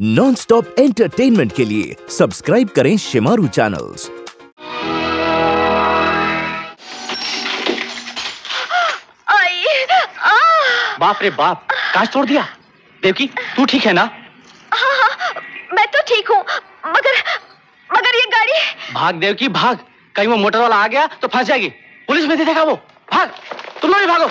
Non stop entertainment के लिए subscribe करें शिमारू चैनल्स बाप रे बाप काश तोड़ दिया। देवकी तू ठीक है ना? हाँ हाँ मैं तो ठीक हूँ मगर मगर ये गाड़ी भाग देवकी भाग। कहीं वो मोटर वाला आ गया तो फंस जाएगी। पुलिस में दे देगा वो। भाग तुम लोग भी भागो।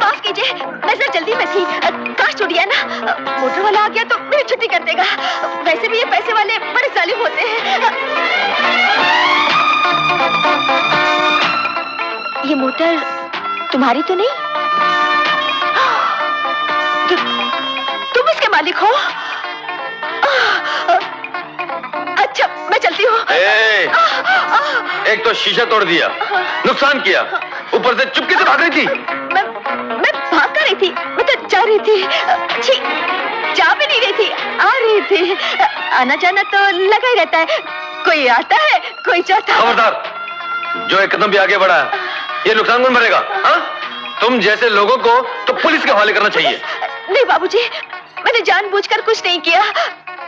माफ़ कीजिए मैं जरा जल्दी में थी। काश छूट गया ना मोटर वाला आ गया तो मेरी छुट्टी कर देगा। वैसे भी ये पैसे वाले बड़े जालिम होते हैं। ये मोटर तुम्हारी तो नहीं? तु, तुम इसके मालिक हो? अच्छा मैं चलती हूँ। एक तो शीशा तोड़ दिया नुकसान किया। ऊपर से चुपके से भाग रही थी। मैं मैं भाग कर रही थी। मैं तो जा रही थी। छी जा भी नहीं रही थी। आ रही थी। आना जाना तो लगा ही रहता है। कोई आता है कोई जाता है। खबरदार जो एक कदम भी आगे बढ़ा है ये नुकसान कौन भरेगा हाँ? तुम जैसे लोगों को तो पुलिस के हवाले करना चाहिए। नहीं बाबूजी मैंने जानबूझकर कुछ नहीं किया।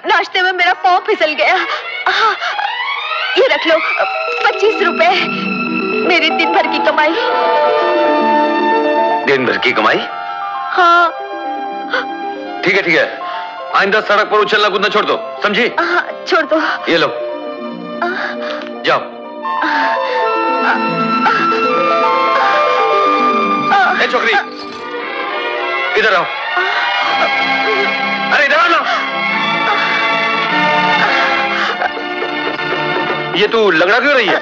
नाश्ते में मेरा पाँव फिसल गया। हाँ, ये रख लो। पच्चीस रुपए। मेरी दिन भर की कमाई। दिन भर की कमाई? हाँ। ठीक है ठीक है। आइंदा सड़क पर उछलना कूदना छोड़ दो समझी? हाँ छोड़ दो। ये लो। जाओ। ए छोकरी। इधर आओ। अरे इधर आओ ना। ये तू लगड़ा क्यों रही है?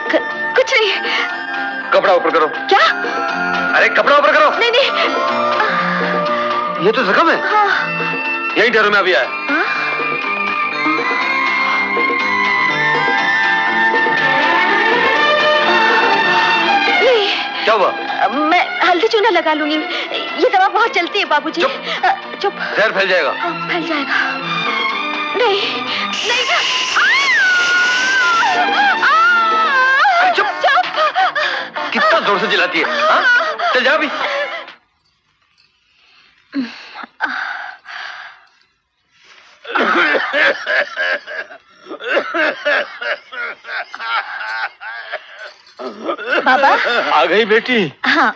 कुछ नहीं। कपड़ा ऊपर करो। क्या? अरे कपड़ा ऊपर करो। नहीं नहीं। ये तो जख्म है। हाँ। यही ठहरो में अभी आया। हाँ? नहीं। क्या हुआ? मैं हल्दी चूना लगा लूँगी। ये दवा बहुत चलती है बाबूजी। चुप। चुप। जहर फैल जाएगा। हाँ, फैल जाएगा। नहीं। नहीं। चुप। कितना ज़ोर से चिल्लाती है हाँ? चल जा अभी। बाबा? आ गई बेटी। हाँ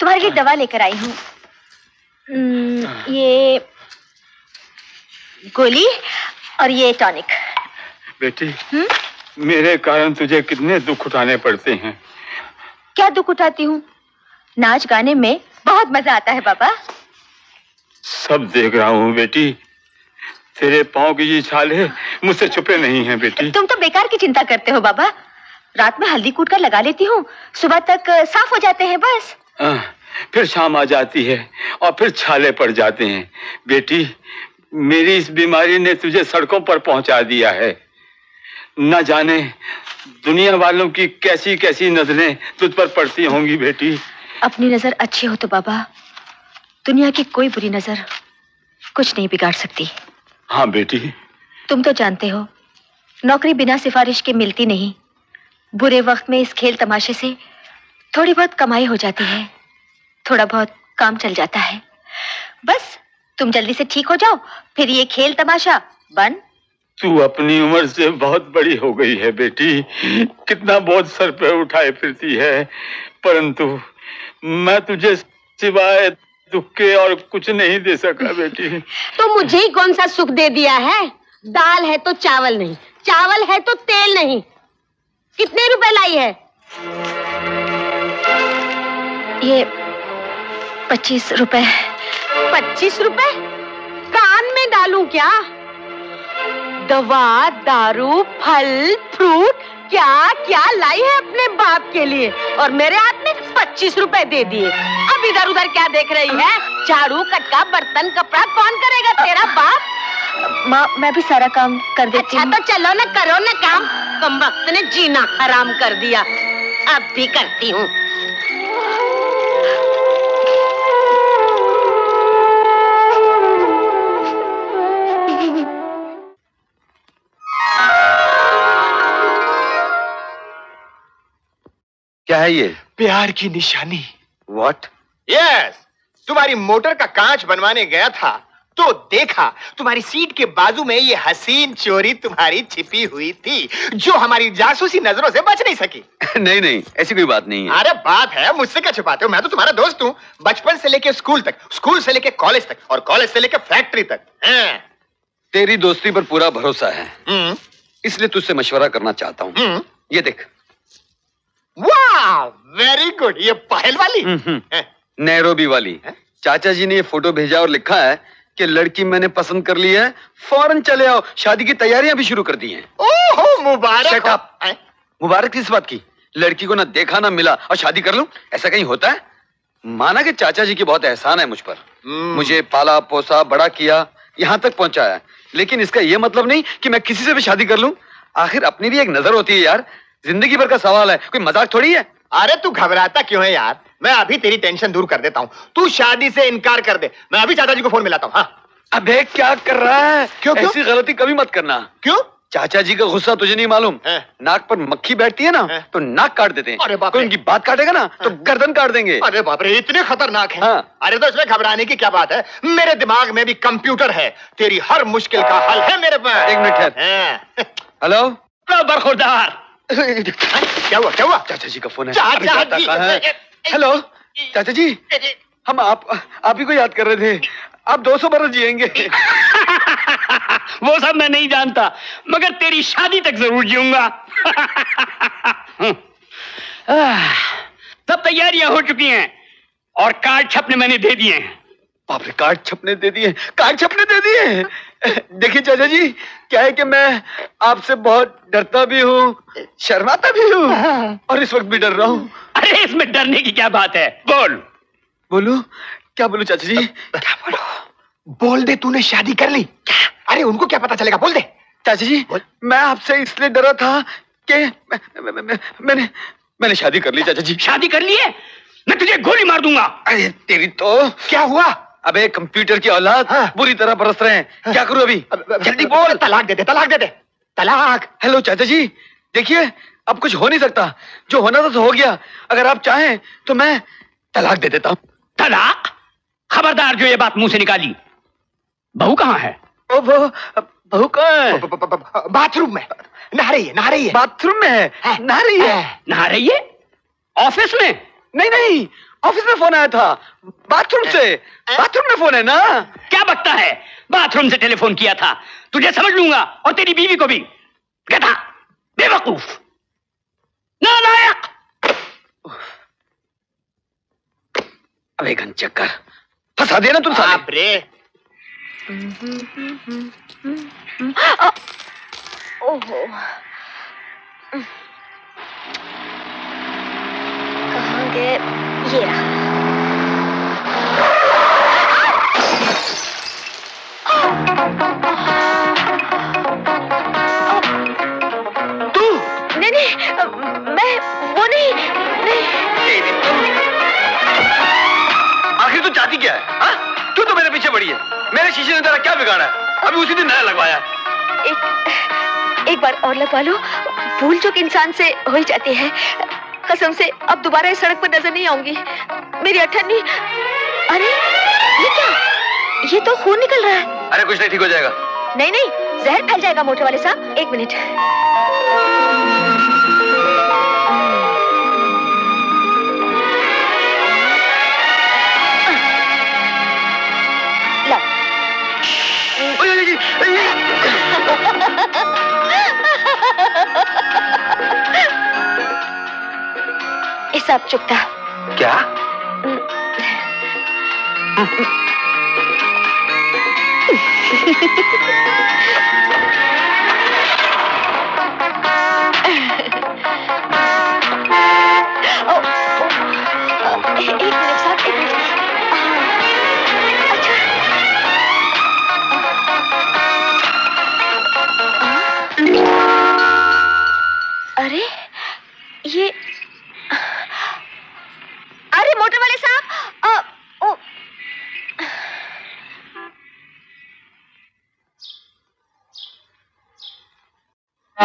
तुम्हारे लिए दवा लेकर आई हूँ। ये गोली और ये टॉनिक। बेटी हम्म? मेरे कारण तुझे कितने दुख उठाने पड़ते हैं। क्या दुख उठाती हूँ? नाच गाने में बहुत मज़ा आता है बाबा। सब देख रहा हूँ बेटी। तेरे पाँव की ये छाले मुझसे छुपे नहीं हैं बेटी। तुम तो बेकार की चिंता करते हो बाबा। रात में हल्दी कूट कर लगा लेती हूँ सुबह तक साफ़ हो जाते हैं बस। आह, फिर शाम आ जाती है और फिर छाले पड़ जाते हैं। बेटी मेरी इस बीमारी ने तुझे सड़कों पर पहुँचा दिया है। न जाने दुनिया वालों की कैसी कैसी नज़रें तुझ पर पड़ती होंगी बेटी। अपनी नज़र अच्छी हो तो बाबा दुनिया की कोई बुरी नज़र कुछ नहीं बिगाड़ सकती। हाँ बेटी। तुम तो जानते हो नौकरी बिना सिफारिश के मिलती नहीं। बुरे वक्त में इस खेल तमाशे से थोड़ी बहुत कमाई हो जाती है थोड़ा बहुत काम चल जाता है। बस तुम जल्दी से ठीक हो जाओ फिर ये खेल तमाशा बंद तू अपनी उम्र से बहुत बड़ी हो गई है बेटी। कितना बहुत सर पे उठाए फिरती है। परंतु मैं तुझे सिवाय दुख के और कुछ नहीं दे सका बेटी। तो मुझे ही कौन सा सुख दे दिया है? दाल है तो चावल नहीं चावल है तो तेल नहीं। कितने रुपए लाई है? ये पच्चीस रुपए। पच्चीस रुपए? कान में डालूं क्या? दवा दारू फल फ्रूट क्या क्या लाई है अपने बाप के लिए? और मेरे हाथ में पच्चीस रुपए दे दिए। अब इधर उधर क्या देख रही है? झाड़ू कटका बर्तन कपड़ा कौन करेगा तेरा बाप? माँ मैं भी सारा काम कर देती अच्छा तो चलो ना करो ना काम। कम वक्त ने जीना हराम कर दिया। अब भी करती हूँ। क्या है ये? प्यार की निशानी। वॉट यस yes, तुम्हारी मोटर का कांच बनवाने गया था तो देखा तुम्हारी सीट के बाजू में ये हसीन चोरी तुम्हारी छिपी हुई थी जो हमारी जासूसी नज़रों से बच नहीं सकी। नहीं नहीं ऐसी कोई बात नहीं है। अरे बात है मुझसे क्या छुपाते हो? मैं तो तुम्हारा दोस्त हूँ बचपन से लेके स्कूल तक स्कूल से लेके कॉलेज तक और कॉलेज से लेके फैक्ट्री तक हैं? तेरी दोस्ती पर पूरा भरोसा है। हम्म, इसलिए तुझसे मशवरा करना चाहता हूँ। हम्म। ये देख वाह वेरी गुड ये पहल वाली। हम्म। नैरोबी वाली। हैं? चाचा जी ने ये फ़ोटो भेजा और लिखा है कि लड़की मैंने पसंद कर ली है फ़ौरन चले आओ। शादी की तैयारियाँ भी शुरू कर दी हैं। ओहो मुबारक? मुबारक किस बात की। लड़की को ना देखा ना मिला। और शादी कर लूँ? ऐसा कहीं होता है? माना कि चाचा जी की बहुत एहसान है मुझ पर। हम्म। मुझे पाला पोसा बड़ा किया यहाँ तक पहुँचाया। लेकिन इसका यह मतलब नहीं कि मैं किसी से भी शादी कर लूँ। आखिर अपनी भी एक नज़र होती है यार। ज़िंदगी भर का सवाल है। कोई मज़ाक थोड़ी है? अरे तू घबराता क्यों है यार? मैं अभी तेरी टेंशन दूर कर देता हूँ। तू शादी से इनकार कर दे। मैं अभी चाचा जी को फ़ोन मिलाता हूँ। हाँ। अबे क्या कर रहा है। क्यों, क्यों? ऐसी गलती कभी मत करना। क्यों? चाचा जी का गुस्सा तुझे नहीं मालूम। नाक पर मक्खी बैठती है ना हैं? तो नाक काट देते हैं। अरे बाप कोई उनकी बात काटेगा ना तो गर्दन काट देंगे। अरे बाप रे इतने खतरनाक है। हाँ। अरे तो इसमें घबराने की क्या बात है? मेरे दिमाग में भी कंप्यूटर है। तेरी हर मुश्किल का हल है मेरे पास एक मिनट। हेलो? बरखुरदार। क्या हुआ क्या हुआ? चाचा जी का फ़ोन है। है? हेलो चाचा जी। हम आप आप ही को याद कर रहे थे। आप 200 बरस जिएँगे। वो सब मैं नहीं जानता मगर तेरी शादी तक ज़रूर जीऊँगा। सब तैयारियाँ हो चुकी हैं और कार्ड छपने मैंने दे दिए हैं। बाप रे कार्ड छपने दे दिए कार्ड छपने दे दिए देखिए चाचा जी क्या है कि मैं आपसे बहुत डरता भी हूँ शर्माता भी हूँ और इस वक्त भी डर रहा हूँ। अरे इसमें डरने की क्या बात है? बोल। बोलू? क्या बोलू चाचा जी? क्या बोलो? बोल दे तूने शादी कर ली। क्या? अरे उनको क्या पता चलेगा? बोल दे। चाचा जी बोल। मैं आपसे इसलिए डरा था कि मैं, मैं, मैं, मैं, मैंने मैंने शादी कर ली चाचा जी। शादी कर ली है? मैं तुझे गोली मार दूँगा। अरे तेरी तो क्या हुआ? अबे कंप्यूटर की औलाद हाँ। बुरी तरह बरस रहे हैं। क्या करूँ अभी? जल्दी बोल। तलाक दे दे तलाक दे दे। तलाक। हेलो चाचा जी। देखिए अब कुछ हो नहीं सकता। जो होना था तो हो गया। अगर आप चाहें तो मैं तलाक दे देता हूँ। तलाक? खबरदार जो ये बात मुँह से निकाली। बहू कहाँ है? ओ वो बहू कहाँ है? बाथरूम में। नहा रही है नहा रही है। बाथरूम में है? नहा रही है। नहा रही है? ऑफ़िस में? नहीं नहीं। ऑफ़िस में फ़ोन आया था। बाथरूम से। बाथरूम में फ़ोन है ना? क्या बकता है? बाथरूम से टेलीफोन किया था। तुझे समझ लूँगा और तेरी बीवी को भी। गधा बेवकूफ़। नालायक। अबे घन चक्कर फंसा देना तुम साले। रे। ओहो। कहाँ गए? तू चाहती क्या है? हाँ? तू तो मेरे पीछे पड़ी है। मेरे शीशे ने तेरा क्या बिगाड़ा है? अभी उसी दिन नया लगवाया एक एक बार और लगवा लो। भूल चूक इंसान से हो ही जाती है। कसम से अब दोबारा इस सड़क पर नज़र नहीं आऊँगी। मेरी अठन्नी। अरे ये क्या? ये तो खून निकल रहा है। अरे कुछ नहीं ठीक हो जाएगा। नहीं नहीं जहर फैल जाएगा मोटर वाले साहब। एक मिनट। लो ओए। चुकता क्या ओ, ओ, ए- तो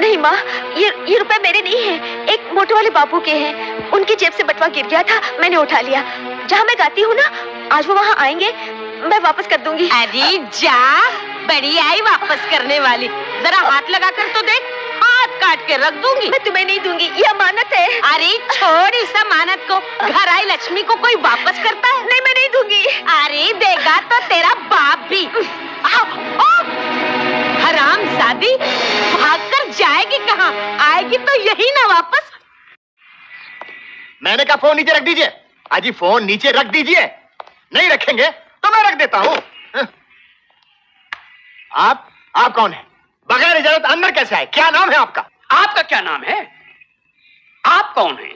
नहीं माँ, ये मेरे नहीं है। एक मोटे वाले बापू के हैं। उनकी जेब से बटवा गिर गया था, मैंने उठा लिया। जहाँ मैं गाती हूँ ना, आज वो वहाँ आएँगे, मैं वापस कर दूँगी। अरे जा, बड़ी आई वापस करने वाली। जरा हाथ लगा कर तो देख। काट के रख दूँगी। मैं तुम्हें नहीं दूँगी ये अमानत है। अरे छोड़ इस अमानत को। घर आई लक्ष्मी को कोई वापस करता है? नहीं मैं नहीं दूँगी। अरे देगा तो तेरा बाप भी। हराम शादी भाग कर जाएगी कहाँ? आएगी तो यही ना वापस। मैंने कहा फ़ोन नीचे रख दीजिए। अजी फ़ोन नीचे रख दीजिए। नहीं रखेंगे तो मैं रख देता हूँ। हाँ। आप आप कौन है? बगैर इजाज़त अंदर कैसे आए? क्या नाम है आपका? आपका क्या नाम है? आप कौन हैं?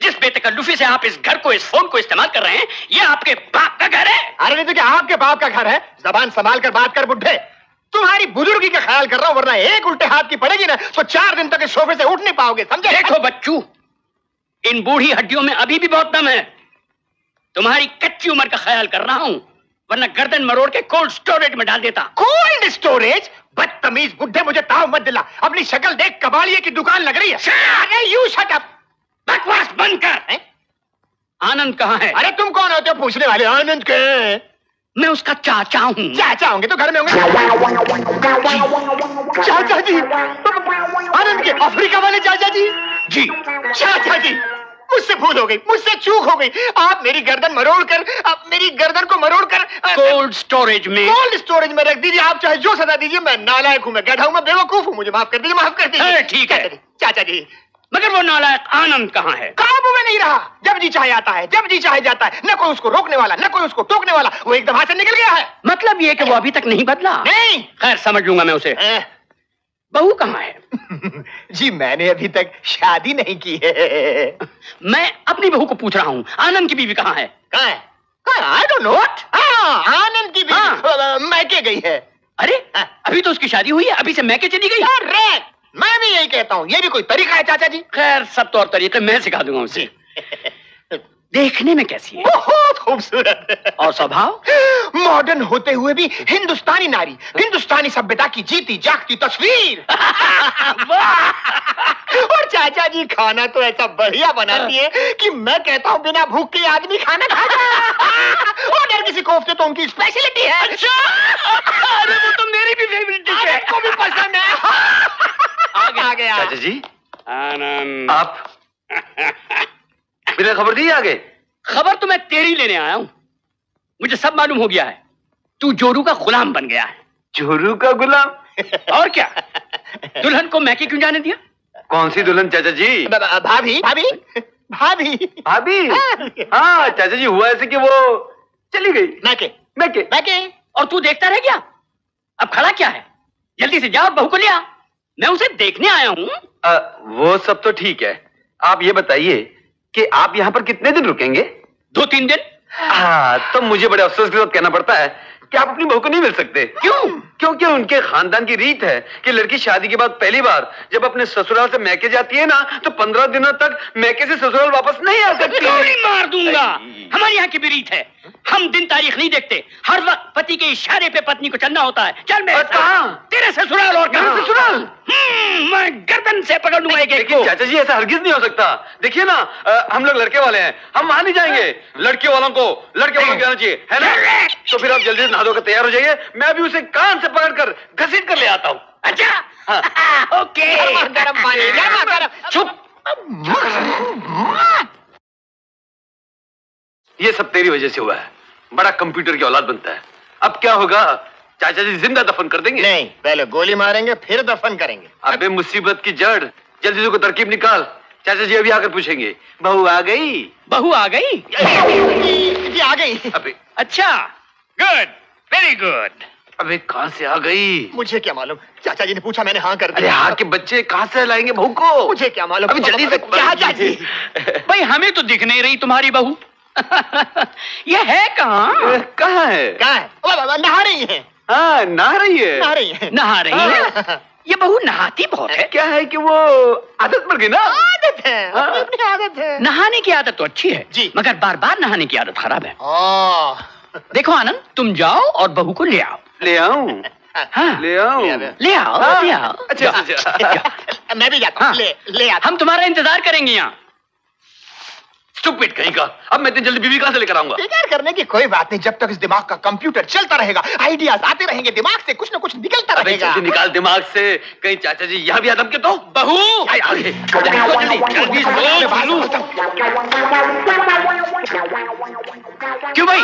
जिस बेतकल्लुफी से आप इस घर को इस फ़ोन को इस्तेमाल कर रहे हैं ये आपके बाप का घर है? अरे नहीं तो क्या आपके बाप का घर है? जबान संभाल कर बात कर बुढ़े। तुम्हारी बुजुर्गी का ख्याल कर रहा हूँ वरना एक उल्टे हाथ की पड़ेगी ना तो चार दिन तक इस सोफे से उठ नहीं पाओगे समझे? देखो बच्चू इन बूढ़ी हड्डियों में अभी भी बहुत दम है। तुम्हारी कच्ची उम्र का ख्याल कर रहा हूँ वरना गर्दन मरोड़ के कोल्ड स्टोरेज में डाल देता। Cold storage? बदतमीज बुढ़े मुझे ताव मत दिला। अपनी शक्ल देख कबाड़िए की दुकान लग रही है। अरे यू शट अप बकवास बंद कर। आनंद कहाँ है? अरे तुम कौन होते हो पूछने वाले आनंद के मैं उसका चाचा हूँ। चाचा होंगे तो घर में होंगे। चाचा जी। आनंद के अफ्रीका वाले चाचा जी। जी। चाचा जी। मुझसे भूल हो गई मुझसे चूक हो गई। आप मेरी गर्दन मरोड़ कर आप मेरी गर्दन को मरोड़ कर कोल्ड स्टोरेज में। कोल्ड स्टोरेज में रख दीजिए आप चाहे जो सजा दीजिए मैं नालायक हूँ मैं गधा हूँ मैं बेवकूफ़ हूँ मुझे माफ़ कर दीजिए माफ़ कर दीजिए। ठीक है। चाचा जी, मगर वो नालायक आनंद कहाँ है? काबू में नहीं रहा? जब जी चाहे आता है जब जी चाहे जाता है न कोई उसको रोकने वाला न कोई उसको टोकने वाला वो एकदम हाथ से निकल गया है। मतलब ये कि वो अभी तक नहीं बदला? नहीं। खैर समझ लूँगा मैं उसे। बहू कहाँ है? जी मैंने अभी तक शादी नहीं की है। मैं अपनी बहू को पूछ रहा हूँ आनंद की बीवी कहाँ है? कहाँ है? कहाँ? आई डोंट नो हाँ आनंद की भी हाँ। मैके गई है। अरे। अभी तो उसकी शादी हुई है अभी से मैके चली गई. मैं भी यही कहता हूँ ये भी कोई तरीका है चाचा जी? खैर सब तौर तरीके मैं सिखा दूँगा उसे। देखने में कैसी है? बहुत खूबसूरत। और स्वभाव? मॉडर्न होते हुए भी हिंदुस्तानी नारी हिंदुस्तानी सभ्यता की जीती जागती तस्वीर। और चाचा जी खाना तो ऐसा बढ़िया बनाती है कि मैं कहता हूँ बिना भूख के आदमी खाना खा जाए। और अगर किसी कोफ्ते तो उनकी स्पेशलिटी है। अच्छा! अरे वो तो मेरी भी फेवरेट डिश है। को भी पसंद है। आ गया चाचा जी आनंद। आप बिना खबर दी आगे। खबर तो मैं तेरी लेने आया हूँ। मुझे सब मालूम हो गया है। तू जोरू का गुलाम बन गया है। जोरू का गुलाम? और क्या? दुल्हन को मैके क्यों जाने दिया? कौन सी दुल्हन चाचा जी? भाभी भाभी भाभी। भाभी? हाँ चाचा जी हुआ ऐसे कि वो चली गई। मैके। मैके। मैं के मैं के और तू देखता रह गया? अब खड़ा क्या है? जल्दी से जाओ बहू को ले आ। मैं उसे देखने आया हूँ। वो सब तो ठीक है। आप ये बताइए कि आप यहाँ पर कितने दिन रुकेंगे? दो तीन दिन। हाँ तो मुझे बड़े अफसोस के साथ कहना पड़ता है कि आप अपनी बहू को नहीं मिल सकते। क्यों? क्योंकि उनके खानदान की रीत है कि लड़की शादी के बाद पहली बार जब अपने ससुराल से मैके जाती है ना तो पंद्रह दिनों तक मैके से ससुराल वापस नहीं आ सकती। मार दूँगा। हमारे यहाँ की भी रीत है। हम दिन तारीख नहीं देखते। हर वक्त पति के इशारे पे पत्नी को चलना होता है। चल मेरे साथ। तेरे ससुराल और कहाँ? मेरे ससुराल? हम्म, मैं गर्दन से पकड़ लूँगा एक एक को। चाचा जी ऐसा हरगिज नहीं हो सकता। देखिए ना अ, हम लोग लड़के वाले हैं। हम वहाँ नहीं जाएँगे। लड़के वालों को लड़के वालों को जाना चाहिए है ना? तो फिर आप जल्दी से नहा धोकर तैयार हो जाइए। मैं भी उसे कान से पकड़ कर घसीट कर ले आता हूँ। अच्छा? ओके। गर्मा गर्म पानी। गर्मा गर्म। चुप। ये सब तेरी वजह से हुआ है। बड़ा कंप्यूटर की औलाद बनता है। अब क्या होगा? चाचा जी ज़िंदा दफन कर देंगे? नहीं पहले गोली मारेंगे फिर दफन करेंगे। अबे मुसीबत की जड़। जल्दी से कोई तरकीब निकाल। चाचा जी अभी आकर पूछेंगे बहू आ गई? बहू आ गई? जी आ गई। अबे। अच्छा गुड वेरी गुड अबे कहाँ से आ गई? मुझे क्या मालूम? चाचा जी ने पूछा मैंने हाँ कर अरे दिया। हाँ के बच्चे कहाँ से लाएँगे बहू को? मुझे क्या मालूम? अभी जल्दी से चाचा जी? भाई हमें तो दिख नहीं रही तुम्हारी बहू। ये है कहाँ? कहाँ है? कहाँ है? नहा रही है। हाँ नहा रही है। नहा रही है। नहा रही है? ये बहू नहाती बहुत है। क्या है कि वो आदत पड़ गई ना? आदत है। अपनी अपनी आदत है। नहाने की आदत तो अच्छी है जी। मगर बार बार नहाने की आदत खराब है। देखो आनंद तुम जाओ और बहू को ले आओ। ले आऊँ? हाँ। ले आऊँ? ले आओ हाँ? ले आओ। अच्छा मैं भी जाता हूँ। हाँ। ले ले हम तुम्हारा इंतज़ार करेंगे यहाँ। स्टूपिड कहीं का। अब मैं इतनी जल्दी बीवी कहाँ से लेकर आऊँगा? फिकर करने की कोई बात नहीं जब तक इस दिमाग का कंप्यूटर चलता रहेगा आइडियाज़ आते रहेंगे दिमाग से कुछ ना कुछ निकलता रहेगा। जल्दी निकाल दिमाग से कहीं चाचा जी यहाँ भी आदम के तो? बहू। क्यों भाई?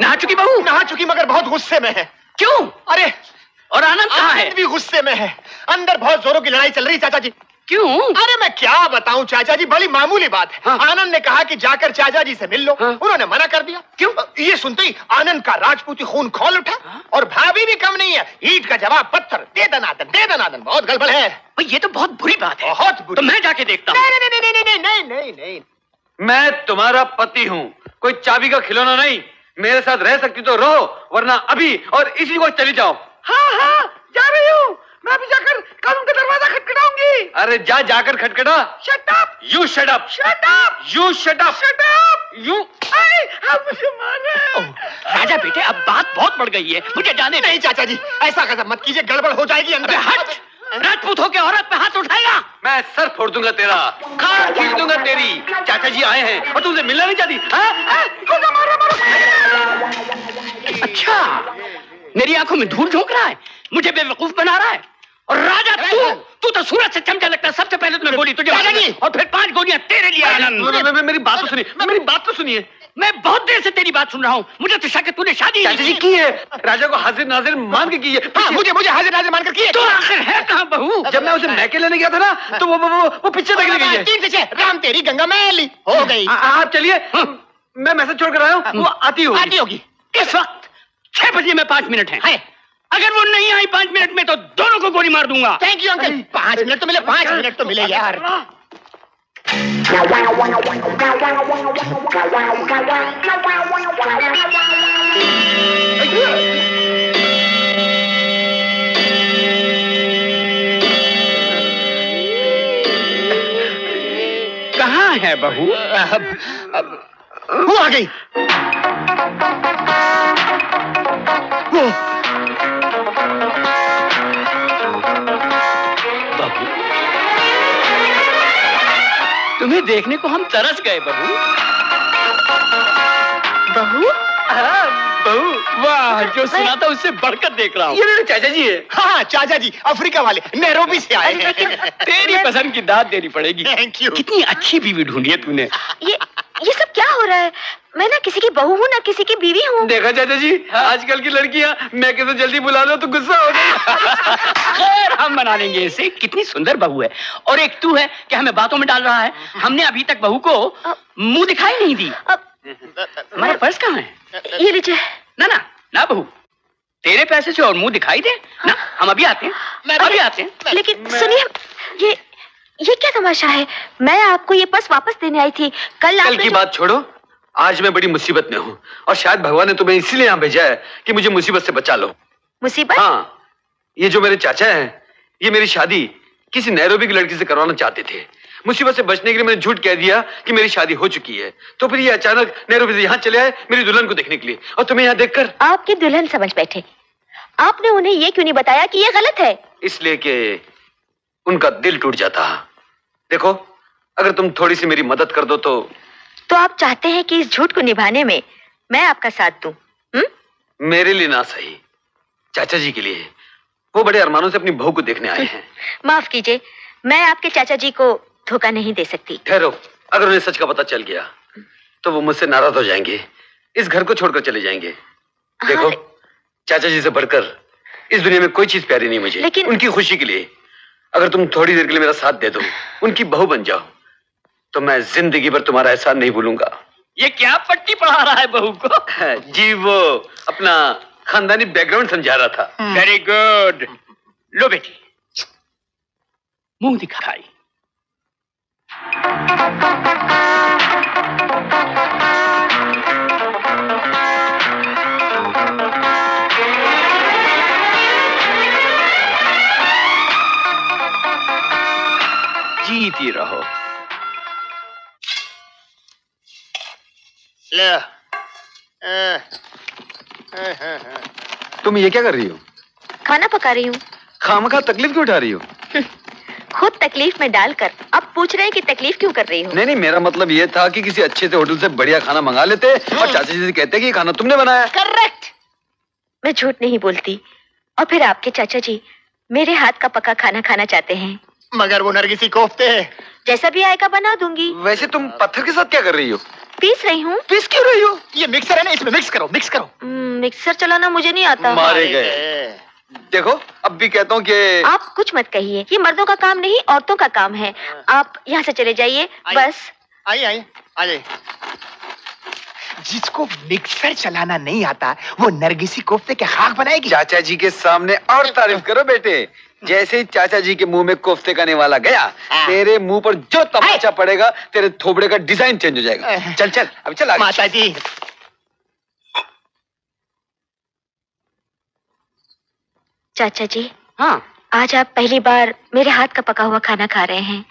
नहा चुकी बहू? नहा चुकी मगर बहुत गुस्से में है। क्यों? अरे और आनंद कहाँ है? भी गुस्से में है। अंदर बहुत जोरों की लड़ाई चल रही है चाचा जी। क्यों? अरे मैं क्या बताऊँ चाचा जी बड़ी मामूली बात है। हाँ। आनंद ने कहा कि जाकर चाचा जी से मिल लो। हाँ। उन्होंने मना कर दिया। क्यों? ये सुनते ही आनंद का राजपूती खून खोल उठा हाँ? और भाभी भी कम नहीं है। ईट का जवाब पत्थर। दे दनादन दे दनादन बहुत गड़बड़ है। ये तो बहुत बुरी बात है। बहुत बुरी। तो मैं जाके देखता हूँ। नहीं नहीं नहीं नहीं नहीं नहीं। मैं तुम्हारा पति हूँ। कोई चाबी का खिलौना नहीं। मेरे साथ रह सकती तो रहो वरना अभी और इसी को चली जाओ। हाँ हाँ जा रही हूँ। मैं अभी जाकर कानून का दरवाज़ा खटखटाऊँगी। अरे जा जाकर खटखटा। Shut up you shut up shut up you shut up shut up you आप मुझे मारे राजा बेटे अब बात बहुत बढ़ गई है। मुझे जाने नहीं चाचा जी ऐसा कसम मत कीजिए गड़बड़ हो जाएगी अंदर। हट! राजपूत होके औरत पे हाथ उठाएगा। मैं सर फोड़ दूँगा तेरा। खाल खींच दूँगा तेरी। चाचा जी आए हैं और तुमसे मिलना नहीं चाहती हाँ? अच्छा मेरी आँखों में धूल झोंक रहा है। मुझे बेवकूफ़ बना रहा है। और राजा तू तू तो सूरज से चमचा लगता है सबसे पहले तुम्हें गोली तुझे! है, और फिर पाँच गोलियाँ तेरे लिए मे- मे- मे- मेरी बात तो सुनिए मेरी बात तो सुनिए। मैं बहुत देर से तेरी बात सुन रहा हूँ। मुझे तो शक है तूने शादी जी की है। राजा को हाजिर नाजिर मान के की है। हाँ मुझे मुझे हाजिर नाजिर मानकर किए तो आखिर है कहाँ बहू? जब मैं उसे मैके लेने गया था ना तो वो वो वो, वो पिक्चर देखने गई है। से राम तेरी गंगा मैली। हो गई। आ- आ- आप चलिए। मैं मैसेज छोड़ कर आया हूँ वो आती होगी। आती होगी। किस वक्त? छह बजे में पाँच मिनट है। है अगर वो नहीं आई पाँच मिनट में तो दोनों को गोली मार दूँगा। थैंक यू अंकल पाँच मिनट तो मिले पाँच मिनट तो मिले यार। कहाँ है बहू? अब, अब वो आ गई। वो तुम्हें देखने को हम तरस गए बहू? बहू बहू। वाह जो सुना था उससे बढ़कर देख रहा हूँ। ये मेरे चाचा जी है। हाँ चाचा जी अफ्रीका वाले नैरोबी से आए हैं। तेरी पसंद की दाद देनी पड़ेगी। थैंक यू कितनी अच्छी बीवी ढूंढी है तूने। ये ये सब क्या हो रहा है? मैं ना किसी की बहू हूँ ना किसी की बीवी हूँ। देखा चाचा जी? आजकल की लड़कियाँ मैं कैसे जल्दी बुला लो तो गुस्सा हो गई खैर हम मना लेंगे इसे। कितनी सुंदर बहू है। और एक तू है कि हमें बातों में डाल रहा है। हमने अभी तक बहू को मुँह दिखाई नहीं दी। हमारा पर्स कहाँ है? ये लीजिए। ना ना ना बहू। तेरे पैसे से और मुँह दिखाई दे। ना हम अभी आते हैं। मैं- अभी आते हैं। लेकिन सुनिए ये ये क्या तमाशा है? मैं आपको ये पर्स वापस देने आई थी। कल कल की बात छोड़ो। आज मैं बड़ी मुसीबत में हूँ। और शायद भगवान ने तुम्हें इसीलिए यहाँ भेजा है कि मुझे मुसीबत से बचा लो। मुसीबत? हाँ ये जो मेरे चाचा हैं ये मेरी शादी किसी नैरोबी की लड़की से करवाना चाहते थे। मुसीबत से बचने के लिए मैंने झूठ कह दिया कि मेरी शादी हो चुकी है। तो फिर ये अचानक नैरोबी से यहाँ चले आए मेरी दुल्हन को देखने के लिए। और तुम्हें यहाँ देखकर आपकी दुल्हन समझ बैठे। आपने उन्हें ये क्यों नहीं बताया कि ये गलत है? इसलिए कि उनका दिल टूट जाता। देखो अगर तुम थोड़ी सी मेरी मदद कर दो तो तो आप चाहते हैं कि इस झूठ को निभाने में मैं आपका साथ दूँ हम्म? मेरे लिए ना सही। चाचा जी के लिए। वो बड़े अरमानों से अपनी बहू को देखने आए हैं। माफ़ कीजिए मैं आपके चाचा जी को धोखा नहीं दे सकती। ठहरो। अगर उन्हें सच का पता चल गया तो वो मुझसे नाराज़ हो जाएँगे। इस घर को छोड़कर चले जाएँगे। देखो हाँ, चाचा जी से बढ़कर इस दुनिया में कोई चीज़ प्यारी नहीं मुझे। लेकिन- उनकी खुशी के लिए। अगर तुम थोड़ी देर के लिए मेरा साथ दे दो उनकी बहू बन जाओ। तो मैं ज़िंदगी भर तुम्हारा एहसान नहीं भूलूँगा। ये क्या पट्टी पढ़ा रहा है बहू को? जी वो अपना खानदानी बैकग्राउंड समझा रहा था। वेरी गुड लो बेटी। मुँह दिखाई जीती रहो। तुम ये क्या कर रही हो? खाना पका रही हूँ। खामखा तकलीफ़ क्यों उठा रही हो? खुद तकलीफ़ में डालकर। अब पूछ रहे हैं कि तकलीफ़ क्यों कर रही हूँ? नहीं नहीं मेरा मतलब ये था कि किसी अच्छे से होटल से बढ़िया खाना मंगा लेते और चाचा जी से कहते कि खाना तुमने बनाया। करेक्ट। मैं झूठ नहीं बोलती। और फिर आपके चाचा जी मेरे हाथ का पका खाना खाना चाहते हैं। मगर वो नरगिसी कोफ्ते है। जैसा भी आएगा बना दूँगी। वैसे तुम पत्थर के साथ क्या कर रही हो? पीस रही हूँ। पीस क्यों रही हो? ये मिक्सर है ना इसमें मिक्स करो मिक्स करो। हम्म, मिक्सर चलाना मुझे नहीं आता। मारे गए। देखो अब भी कहता हूँ कि आप कुछ मत कहिए ये मर्दों का काम नहीं औरतों का काम है। आप यहाँ से चले जाइए बस। आइए आइए आइए। जिसको मिक्सर चलाना नहीं आता वो नरगिसी कोफ्ते के खाक बनाएगी। चाचा जी के सामने और तारीफ़ करो बेटे। जैसे ही चाचा जी के मुँह में कोफ्ते का निवाला गया हाँ। तेरे मुँह पर जो तमाचा पड़ेगा तेरे थोबड़े का डिज़ाइन चेंज हो जाएगा। चल चल अब चल माता जी चाचा जी हाँ। आज आप पहली बार मेरे हाथ का पका हुआ खाना खा रहे हैं।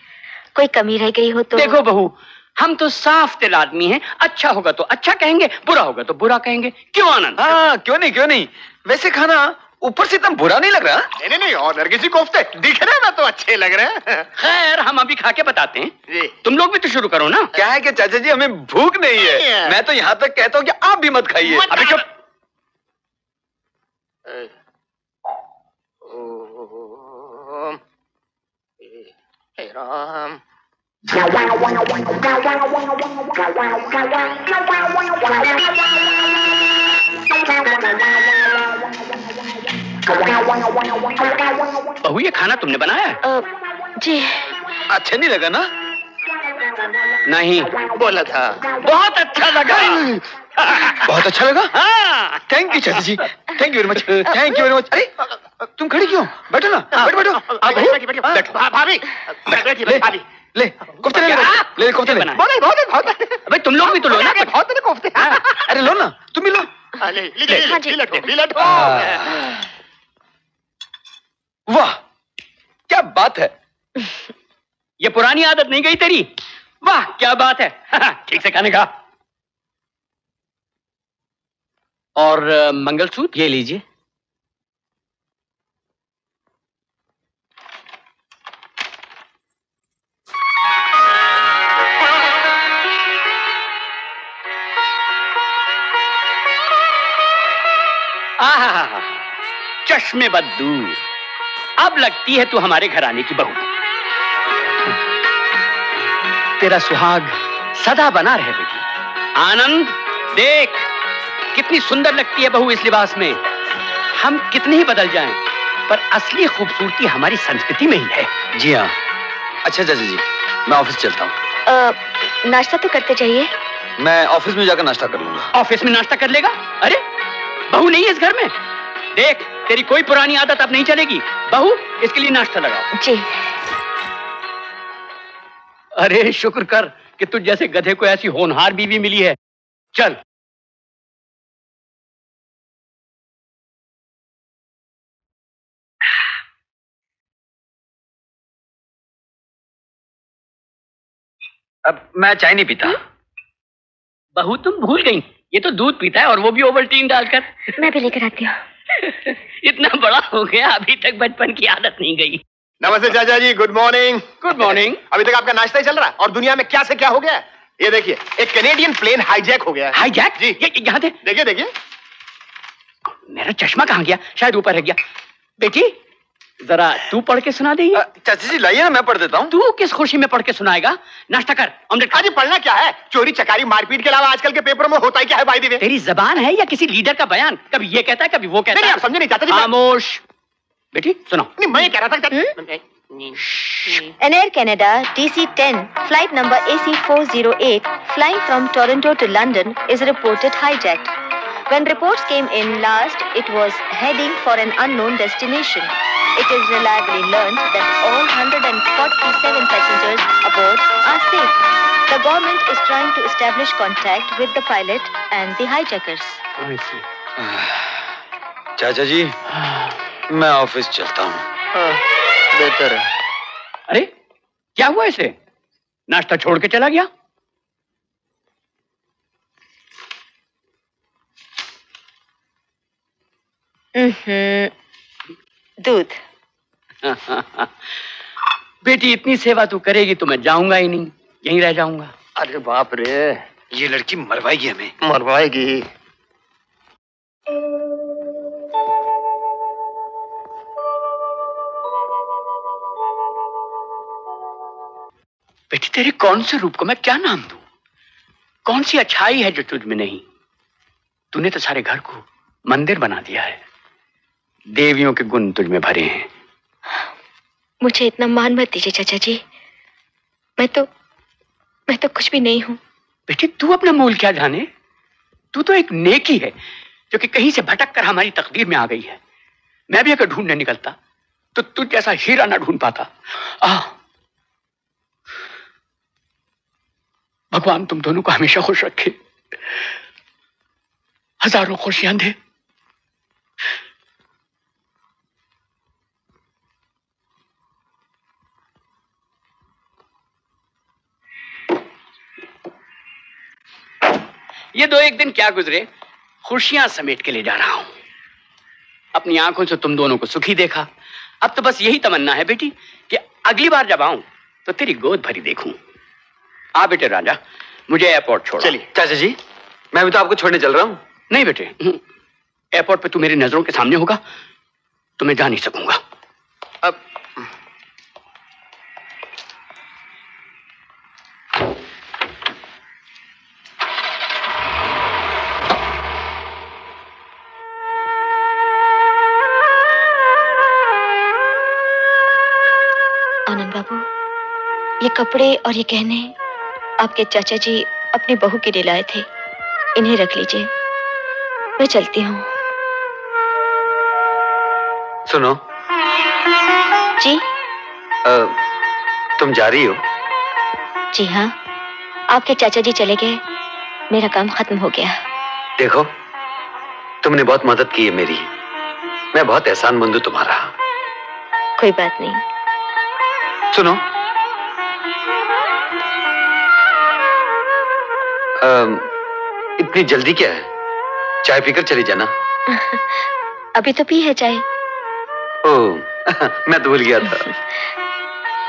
कोई कमी रह गई हो तो देखो बहू हम तो साफ़ दिल आदमी हैं। अच्छा होगा तो अच्छा कहेंगे बुरा होगा तो बुरा कहेंगे। क्यों आनंद? हाँ क्यों नहीं क्यों नहीं? वैसे खाना ऊपर से इतना बुरा नहीं लग रहा? नहीं नहीं नहीं और नरगिसी कोफ्ते दिख रहे हैं ना तो अच्छे लग रहे हैं। खैर हम अभी खा के बताते हैं। जी। तुम लोग भी तो शुरू करो ना। क्या है कि चाचा जी हमें भूख नहीं है। मैं तो यहाँ तक कहता हूँ कि आप भी मत खाइए। अभी चुप हे राम। बहू ये खाना तुमने बनाया है जी अच्छा नहीं लगा ना नहीं बोला था बहुत अच्छा लगा बहुत अच्छा लगा हाँ थैंक यू चाचा जी thank you very much thank you very much अरे तुम खड़ी क्यों बैठो ना बैठो बैठो आप भाभी ले भाभी ले कोफ्ते ले ले, ले ले कोफ्ते ले। बहुत है बहुत है बहुत है अबे तुम लोग भी तो लो ना बहुत है कोफ्ते अरे लो ना तुम भी लो हाँ, ले लीजिए हाँ जी। लीजिए लीजिए लीजिए वाह, क्या बात है। ये पुरानी आदत नहीं गई तेरी? वाह, क्या बात है। ठीक से खाने का और मंगलसूत्र? ये लीजिए। आहा चश्मे बद्दू अब लगती है तू हमारे घर आने की बहू। तेरा सुहाग सदा बना रहे बेटी। आनंद देख कितनी सुंदर लगती है बहू इस लिबास में। हम कितने ही बदल जाएँ पर असली खूबसूरती हमारी संस्कृति में ही है। जी हाँ। अच्छा चाचा जी मैं ऑफ़िस चलता हूँ। नाश्ता तो करते चाहिए मैं ऑफ़िस में जाकर नाश्ता कर लूँगा। ऑफ़िस में नाश्ता कर लेगा? अरे बहू नहीं है इस घर में। देख तेरी कोई पुरानी आदत अब नहीं चलेगी। बहू इसके लिए नाश्ता लगाओ। जी। अरे शुक्र कर कि तुझ जैसे गधे को ऐसी होनहार बीवी मिली है। चल। अब मैं चाय नहीं पीता। बहू तुम भूल गई। ये तो दूध पीता है और वो भी ओवल्टीन डालकर। मैं भी लेकर आती हूँ। इतना बड़ा हो गया अभी तक बचपन की आदत नहीं गई। नमस्ते चाचा जी गुड मॉर्निंग गुड मॉर्निंग अभी तक आपका नाश्ता ही चल रहा? है और दुनिया में क्या से क्या हो गया? ये देखिए एक कैनेडियन प्लेन हाईजैक हो गया। हाईजैक जी। ये यहाँ देखिए देखिए। मेरा चश्मा कहाँ गया? शायद ऊपर रह गया। बेटी जरा तू पढ़ के सुना दे ये। अ, चाचा जी लाइए ना मैं पढ़ देता हूँ। तू किस खुशी में पढ़ के सुनाएगा? नाश्ता कर ऑमलेट खा। अजी पढ़ना क्या है? चोरी चकारी मारपीट के अलावा आजकल के पेपरों में होता ही क्या है भाई दिवे तेरी जबान है या किसी लीडर का बयान? कभी ये कहता है कभी वो कहता है। आप समझे नहीं चाचा जी, खामोश। बेटी सुनो। नहीं मैं कह रहा था An Air Canada DC-10 flight number AC408 flying from Toronto to London is reported hijacked. When reports came in last, it was heading for an unknown destination. It is reliably learned that all 147 passengers aboard are safe. The government is trying to establish contact with the pilot and the hijackers. चाचा जी मैं office चलता हूँ बेहतर है अरे क्या हुआ इसे नाश्ता छोड़ के चला गया हम्म, दूध बेटी इतनी सेवा तू करेगी तो मैं जाऊँगा ही नहीं। यहीं रह जाऊँगा। अरे बाप रे। ये लड़की मरवाएगी हमें। मरवाएगी। बेटी तेरे कौन से रूप को मैं क्या नाम दू? कौन सी अच्छाई है जो तुझ में नहीं? तूने तो सारे घर को मंदिर बना दिया है। देवियों के गुण तुझ में भरे हैं। मुझे इतना मान मत दीजिए चाचा जी। मैं तो मैं तो कुछ भी नहीं हूँ। बेटी, तू अपना मूल क्या जाने? तू तो एक नेकी है, जो कि कहीं से भटक कर हमारी तकदीर में आ गई है। मैं भी अगर ढूँढने निकलता तो तू जैसा हीरा ना ढूंढ पाता। आ। भगवान तुम दोनों को हमेशा खुश रखे। हज़ारों खुशियाँ दे। ये दो एक दिन क्या गुजरे? खुशियाँ समेट के ले जा रहा हूँ। अपनी आँखों से तुम दोनों को सुखी देखा। अब तो बस यही तमन्ना है बेटी कि अगली बार जब आऊँ तो तेरी गोद भरी देखूँ। आ बेटे राजा मुझे एयरपोर्ट छोड़। चलिए चाचा जी मैं भी तो आपको छोड़ने चल रहा हूँ। नहीं बेटे हम्म, एयरपोर्ट पे तू मेरी नज़रों के सामने होगा तो मैं जा नहीं सकूँगा। कपड़े और ये गहने आपके चाचा जी अपनी बहू के लिए लाए थे। इन्हें रख लीजिए। मैं चलती हूँ। सुनो। जी? अ, तुम जा रही हो? जी हाँ। आपके चाचा जी चले गए। मेरा काम खत्म हो गया। देखो तुमने बहुत मदद की है मेरी। मैं बहुत एहसान मंद हूँ तुम्हारा। कोई बात नहीं। सुनो। इतनी जल्दी क्या है? चाय पीकर चली जाना। अभी तो पी है चाय। ओ मैं तो भूल गया था।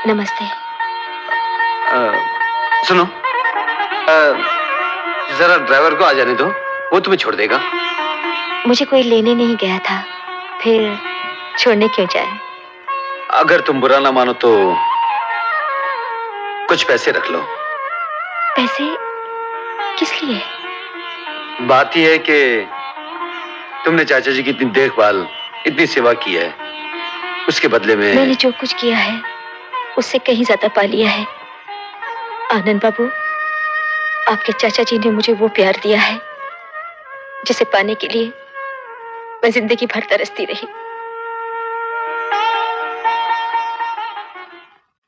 नमस्ते। अ, सुनो। अ, जरा ड्राइवर को आ जाने दो। वो तुम्हें छोड़ देगा। मुझे कोई लेने नहीं गया था। फिर छोड़ने क्यों जाए? अगर तुम बुरा ना मानो तो कुछ पैसे रख लो। पैसे किस लिए? बात यह है कि तुमने चाचा जी की इतनी देखभाल इतनी सेवा की है। उसके बदले में मैंने जो कुछ किया है उससे कहीं ज़्यादा पा लिया है। आनंद बाबू आपके चाचा जी ने मुझे वो प्यार दिया है जिसे पाने के लिए मैं ज़िंदगी भर तरसती रही।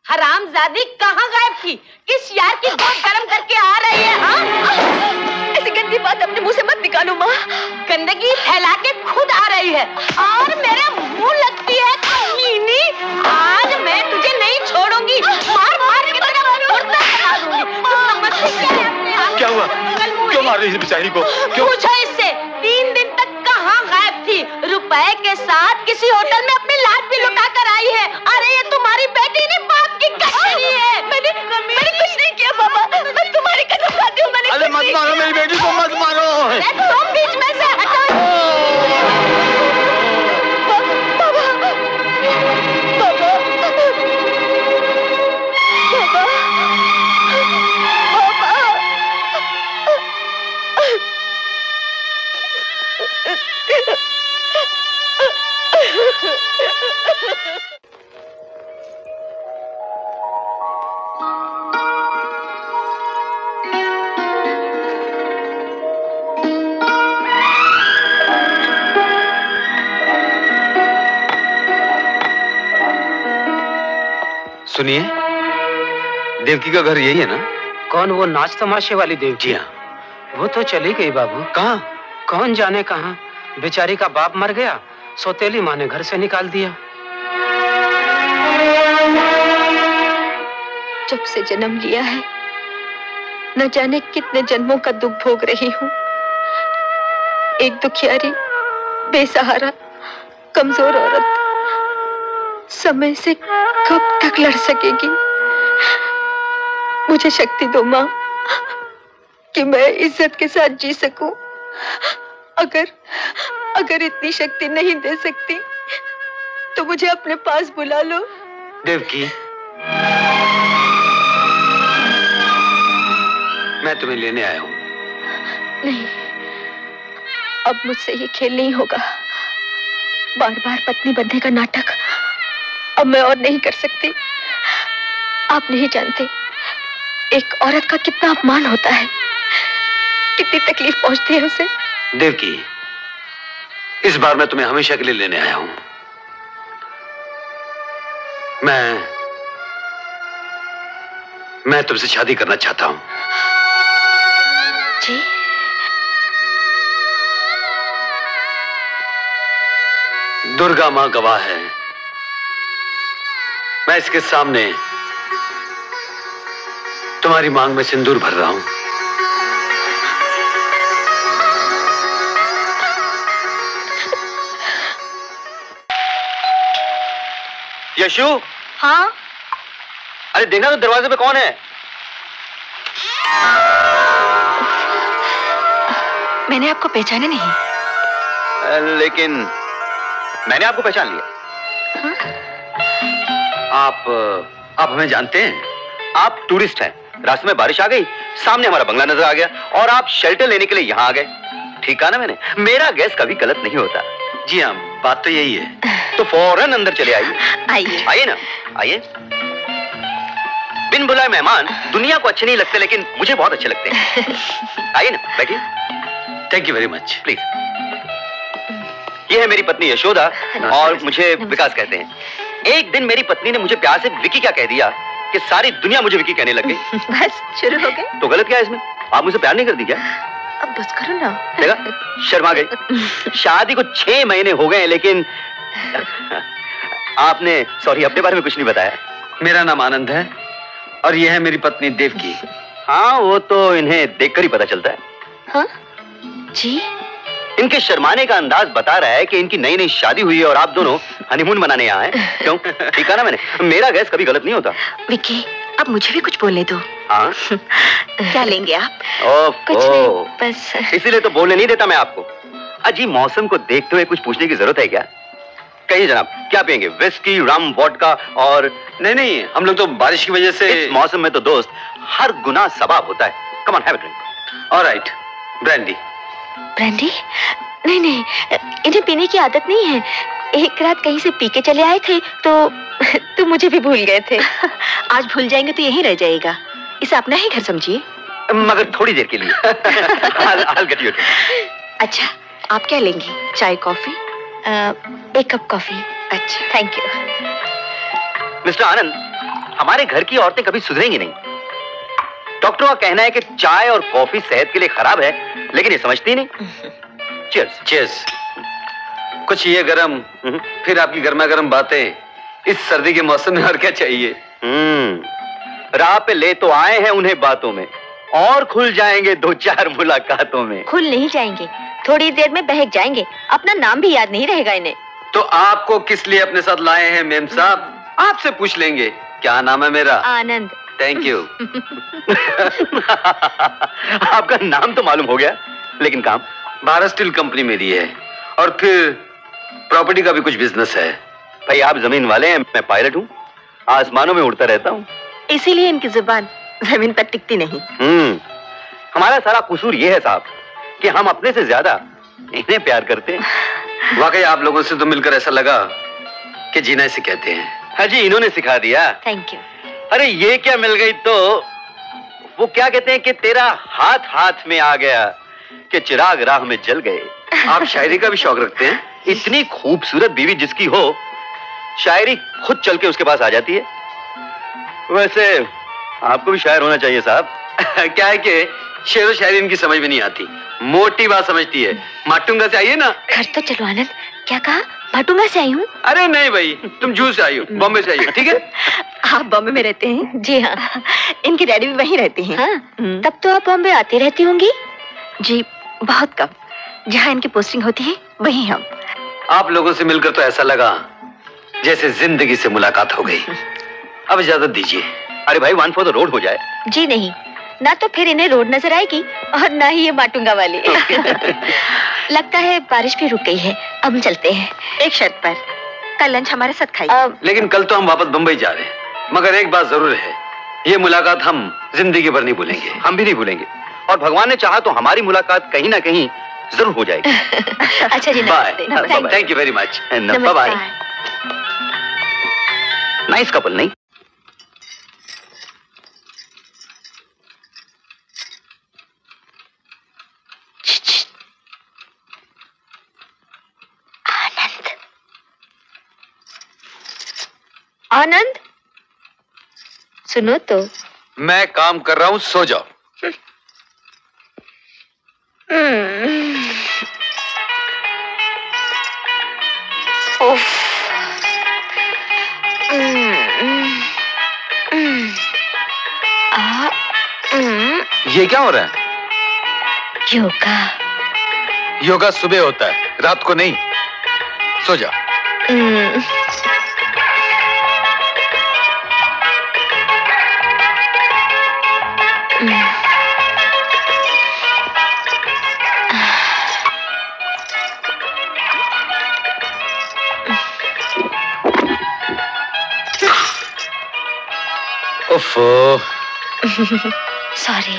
हरामजादी कहाँ गायब थी किस यार की गोद गरम करके आ रही है हाँ? ऐसी गंदी बात अपने मुँह से मत निकालो माँ। गंदगी फैला के खुद आ रही है। और मेरा मुँह लगती है कमीनी आज मैं तुझे नहीं छोड़ूँगी। मार मार के तेरा मुर्दा बना दूँगी। तू समझती क्या है अपने आप क्या हुआ? क्यों मार रही है बेचारी को? क्यों? पूछो इससे। तीन दिन कहाँ गायब थी। रुपए के साथ किसी होटल में अपनी लाश भी लुटा कर आई है। अरे ये तुम्हारी बेटी नहीं बाप की कचरी है। मैंने मैंने कुछ नहीं किया बाबा। मैं तुम्हारी कसम खाती हूँ मैंने अरे मत मारो मेरी बेटी को मत मारो। तुम बीच में से हटो सुनिए देवकी का घर यही है ना? कौन वो नाच तमाशे वाली देव जी हाँ। वो तो चली गई बाबू। कहाँ? कौन जाने कहाँ? बेचारी का बाप मर गया, सोतेली माँ ने घर से निकाल दिया। जब से जन्म लिया है, न जाने कितने जन्मों का दुख भोग रही हूँ। एक दुखियारी, बेसहारा, कमज़ोर औरत, समय से कब तक लड़ सकेगी? मुझे शक्ति दो माँ, कि मैं इज़्ज़त के साथ जी सकूँ। अगर अगर इतनी शक्ति नहीं दे सकती तो मुझे अपने पास बुला लो। देवकी मैं तुम्हें लेने आया हूँ। नहीं अब मुझसे ये खेल नहीं होगा। बार बार पत्नी बनने का नाटक अब मैं और नहीं कर सकती। आप नहीं जानते एक औरत का कितना अपमान होता है। कितनी तकलीफ़ पहुँचती है उसे। देवकी इस बार मैं तुम्हें हमेशा के लिए लेने आया हूँ। मैं मैं तुमसे शादी करना चाहता हूँ। जी। दुर्गा माँ गवाह है। मैं इसके सामने तुम्हारी मांग में सिंदूर भर रहा हूँ। यशु? हाँ? अरे देखना तो दरवाजे पे कौन है? मैंने आपको पहचाना नहीं। लेकिन मैंने आपको पहचान लिया। आप आप हमें जानते हैं? आप टूरिस्ट हैं। रास्ते में बारिश आ गई सामने हमारा बंगला नज़र आ गया और आप शेल्टर लेने के लिए यहाँ आ गए। ठीक कहा ना मैंने? मेरा गैस कभी गलत नहीं होता। जी हाँ बात तो यही है। तो फ़ौरन अंदर चले आइए। आइए। आइए ना। आइए। बिन बुलाए मेहमान दुनिया को अच्छे नहीं लगते लेकिन मुझे बहुत अच्छे लगते हैं। आइए ना बैठिए। Thank you very much please ये है मेरी पत्नी यशोदा और मुझे विकास कहते हैं। एक दिन मेरी पत्नी ने मुझे प्यार से विकी क्या कह दिया कि सारी दुनिया मुझे विकी कहने लग गई। बस शुरू हो गए तो गलत क्या है इसमें? आप मुझे प्यार नहीं करती क्या? अब बस करो ना। देखा? शर्मा गई। शादी को छह महीने हो गए हैं, लेकिन आपने सॉरी अपने बारे में कुछ नहीं बताया। मेरा नाम आनंद है और यह है मेरी पत्नी देवकी। हाँ वो तो इन्हें देखकर ही पता चलता है। हाँ? जी? इनके शर्माने का अंदाज बता रहा है कि इनकी नई नई शादी हुई है और आप दोनों हनीमून मनाने यहाँ हैं। क्यों? ठीक है ना मैंने? मेरा गैस कभी गलत नहीं होता। विकी अब मुझे भी कुछ बोलने दो। हाँ? क्या लेंगे आप? ओफ, कुछ ओह। नहीं बस। इसीलिए तो बोलने नहीं देता मैं आपको। अजी मौसम को देखते हुए कुछ पूछने की ज़रूरत है क्या? कहिए जनाब क्या पियेंगे? विस्की रम वोडका और नहीं नहीं हम लोग तो बारिश की वजह से इस मौसम में तो दोस्त हर गुना सबाब होता है। Come on have drink alright brandy brandy नहीं नहीं इन्हें पीने की आदत नहीं है। एक रात कहीं से पी के चले आए थे तो तो मुझे भी भूल गए थे। आज भूल जाएँगे तो यहीं रह जाएगा। इसे अपना ही घर समझिए। मगर थोड़ी देर के लिए। I'll- I'll. अच्छा आप क्या लेंगी? चाय कॉफ़ी? एक कप कॉफ़ी। अच्छा। थैंक यू मिस्टर आनंद हमारे घर की औरतें कभी सुधरेंगी नहीं। डॉक्टरों का कहना है कि चाय और कॉफ़ी सेहत के लिए खराब है लेकिन ये समझती नहीं। चीयर्स चेस कुछ ये गरम फिर आपकी गर्मा गर्म बातें। इस सर्दी के मौसम में और क्या चाहिए? हम्म। राह पे ले तो आए हैं उन्हें बातों में। और खुल जाएँगे दो चार मुलाकातों में। खुल नहीं जाएँगे। थोड़ी देर में बहक जाएँगे। अपना नाम भी याद नहीं रहेगा इन्हें। तो आपको किस लिए अपने साथ लाए हैं मेम साहब? आपसे पूछ लेंगे। क्या नाम है मेरा? आनंद। थैंक यू आपका नाम तो मालूम हो गया लेकिन काम भारत स्टील कंपनी मेरी है। और फिर प्रॉपर्टी का भी कुछ बिज़नेस है। भाई आप ज़मीन वाले हैं मैं पायलट हूँ। आसमानों में उड़ता रहता हूँ। इसीलिए इनकी ज़ुबान ज़मीन पर टिकती नहीं। हम्म। हमारा सारा कसूर ये है साहब कि हम अपने से ज़्यादा इन्हें प्यार करते हैं। वाकई आप लोगों से तो मिलकर ऐसा लगा कि जीना इसे कहते हैं। हाँ जी इन्होंने सिखा दिया। थैंक यू अरे ये क्या मिल गई तो? वो क्या कहते हैं कि तेरा हाथ हाथ में आ गया कि चिराग राह में जल गए। आप शायरी का भी शौक रखते हैं? इतनी खूबसूरत बीवी जिसकी हो शायरी खुद चल के उसके पास आ जाती है। वैसे आपको भी शायर होना चाहिए साहब। क्या है कि शेर व शायरी इनकी समझ में नहीं आती। मोटी बात समझती है। माटुंगा से आइए ना? घर तो चलो आनंद। क्या कहा? भाटुंगा से आई हूँ? अरे नहीं भाई तुम जू से आई हो बॉम्बे से आई हो ठीक है? आप बॉम्बे में रहते हैं? जी हाँ। इनकी डैडी भी वहीं रहते हैं। हाँ। हम्म। तब तो आप बॉम्बे आती रहती होंगी? जी बहुत कम। जहाँ इनकी पोस्टिंग होती है वहीं हम। आप लोगों से मिलकर तो ऐसा लगा जैसे ज़िंदगी से मुलाकात हो गई। अब इजाज़त दीजिए। अरे भाई वन फॉर द रोड हो जाए। जी नहीं। ना तो फिर इन्हें रोड नज़र आएगी और ना ही ये माटूँगा वाली। लगता है बारिश भी रुक गई है। अब चलते हैं। एक शर्त पर। कल लंच हमारे साथ खाइए लेकिन कल तो हम वापस बंबई जा रहे हैं। मगर एक बात ज़रूर है ये मुलाकात हम ज़िंदगी भर नहीं भूलेंगे। हम भी नहीं भूलेंगे। और भगवान ने चाहा तो हमारी मुलाकात कहीं ना कहीं ज़रूर हो जाएगी। अच्छा जी bye thank you very much bye bye nice couple नहीं? आनंद। आनंद? सुनो तो। मैं काम कर रहा हूँ सो जाओ। ये क्या हो रहा है योगा योगा सुबह होता है रात को नहीं सो जा हम्म, हम्म। उफ़ो सॉरी।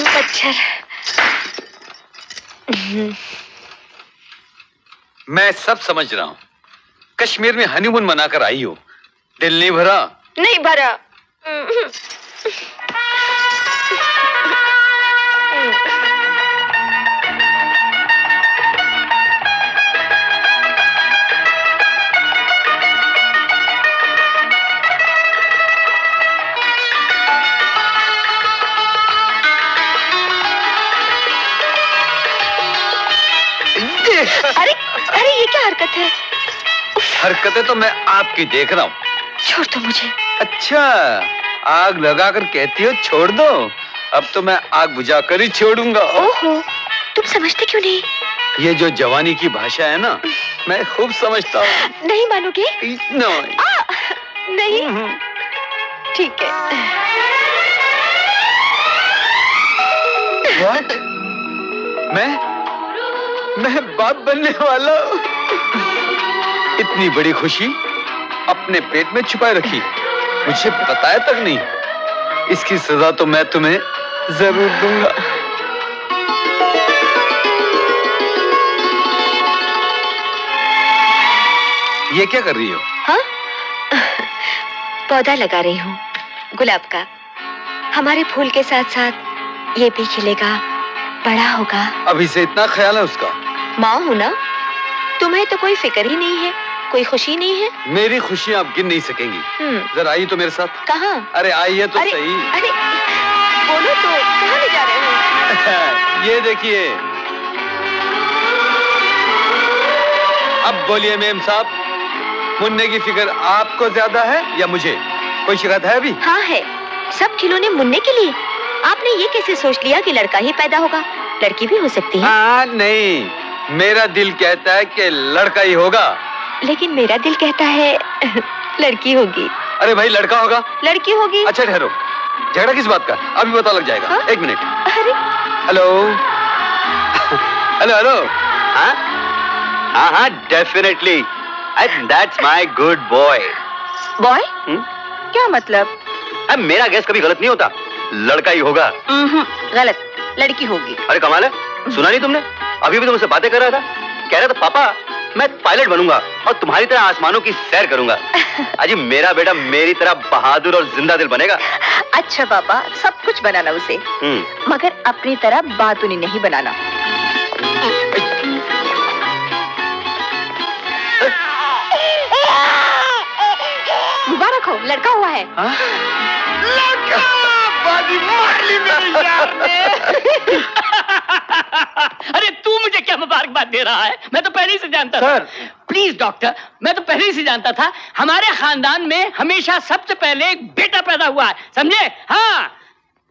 मच्छर। मैं सब समझ रहा हूँ। कश्मीर में हनीमून मनाकर आई हो। दिल नहीं भरा। नहीं भरा। अरे अरे ये क्या हरकत है? हरकतें तो मैं आपकी देख रहा हूँ। छोड़ दो मुझे। अच्छा आग लगाकर कहती हो छोड़ दो। अब तो मैं आग बुझा कर ही छोड़ूँगा। ओहो तुम समझते क्यों नहीं? ये जो जवानी की भाषा है ना मैं खूब समझता हूँ। नहीं मानोगे? नो आ, नहीं। ठीक है। What? मैं? मैं बाप बनने वाला। इतनी बड़ी खुशी अपने पेट में छुपाए रखी। मुझे बताया तक नहीं। इसकी सजा तो मैं तुम्हें ज़रूर दूँगा। ये क्या कर रही हो? हाँ? पौधा लगा रही हूँ गुलाब का। हमारे फूल के साथ साथ ये भी खिलेगा बड़ा होगा। अभी से इतना ख्याल है उसका? माँ हूँ ना तुम्हें तो कोई फ़िक्र ही नहीं है कोई खुशी नहीं है? मेरी खुशियाँ आप गिन नहीं सकेंगी। हम्म, जरा आइए तो मेरे साथ। कहाँ? अरे आइए तो अरे सही। अरे बोलो तो कहाँ ले जा रहे हो? ये देखिए। अब बोलिए मेम साहब मुन्ने की फ़िक्र आपको ज़्यादा है या मुझे? कोई शिकायत है अभी? हाँ है। सब खिलौने मुन्ने के लिए। आपने ये कैसे सोच लिया कि लड़का ही पैदा होगा? लड़की भी हो सकती है। हाँ नहीं। मेरा दिल कहता है कि लड़का ही होगा। लेकिन मेरा दिल कहता है लड़की होगी। अरे भाई लड़का होगा? लड़की होगी। अच्छा ठहरो। झगड़ा किस बात का? अभी पता लग जाएगा। हाँ? एक मिनट। अरे। हेलो? Hello hello. हाँ? हाँ हाँ definitely that's my good boy boy? क्या मतलब? अब मेरा गैस कभी गलत नहीं होता। लड़का ही होगा। गलत। लड़की होगी। अरे कमाल है। सुना नहीं तुमने? अभी भी तुमसे बातें कर रहा था? कह रहा था पापा मैं पायलट बनूँगा और तुम्हारी तरह आसमानों की सैर करूँगा। अजी मेरा बेटा मेरी तरह बहादुर और ज़िंदा दिल बनेगा। अच्छा पापा सब कुछ बनाना उसे। हम्म। मगर अपनी तरह बातुनी नहीं बनाना। मुबारक हो लड़का हुआ है। बाजी मार ली मेरी जान ने। अरे तू मुझे क्या मुबारकबाद दे रहा है? मैं तो पहले ही से जानता था। प्लीज़ डॉक्टर मैं तो पहले ही से जानता था हमारे खानदान में हमेशा सबसे पहले एक बेटा पैदा हुआ है समझे? हाँ।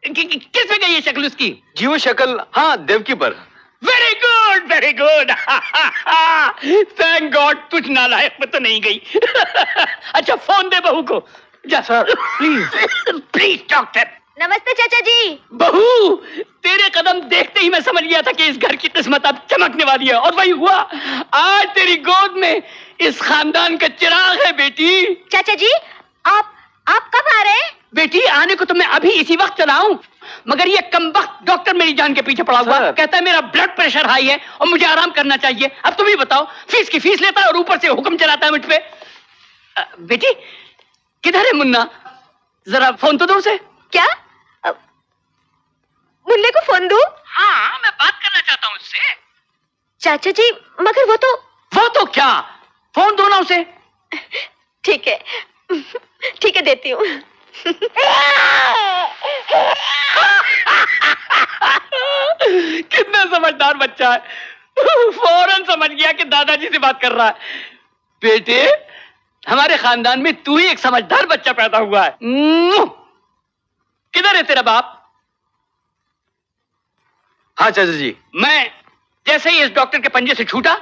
कि- कि- किस पे गई है शक्ल उसकी? जी वो शक्ल हाँ देवकी पर very good very good thank God कुछ नालायक में तो नहीं गई। अच्छा फ़ोन दे बहू को। जा। सर प्लीज़ प्लीज़ डॉक्टर नमस्ते चाचा जी। बहू तेरे कदम देखते ही मैं समझ गया था कि इस घर की किस्मत अब चमकने वाली है। और वही हुआ आज तेरी गोद में इस खानदान का चिराग है बेटी। चाचा जी आप आप कब आ रहे हैं? बेटी आने को तो मैं अभी इसी वक्त चलाऊं मगर ये कम वक्त डॉक्टर मेरी जान के पीछे पड़ा हुआ कहता है मेरा ब्लड प्रेशर हाई है और मुझे आराम करना चाहिए। अब तुम ही बताओ फ़ीस की फ़ीस लेता है और ऊपर से हुक्म चलाता है मुझ पे? बेटी किधर है मुन्ना? जरा फ़ोन तो दो उसे। क्या? मुन्ने को फ़ोन दूँ? हाँ मैं बात करना चाहता हूँ उससे। चाचा जी मगर वो तो वो तो क्या? फ़ोन दो ना उसे। ठीक है। ठीक है देती हूँ। कितना समझदार बच्चा है। फ़ौरन समझ गया कि दादाजी से बात कर रहा है। बेटे हमारे खानदान में तू ही एक समझदार बच्चा पैदा हुआ है। किधर है तेरा बाप? हाँ चाचा जी। मैं जैसे ही इस डॉक्टर के पंजे से छूटा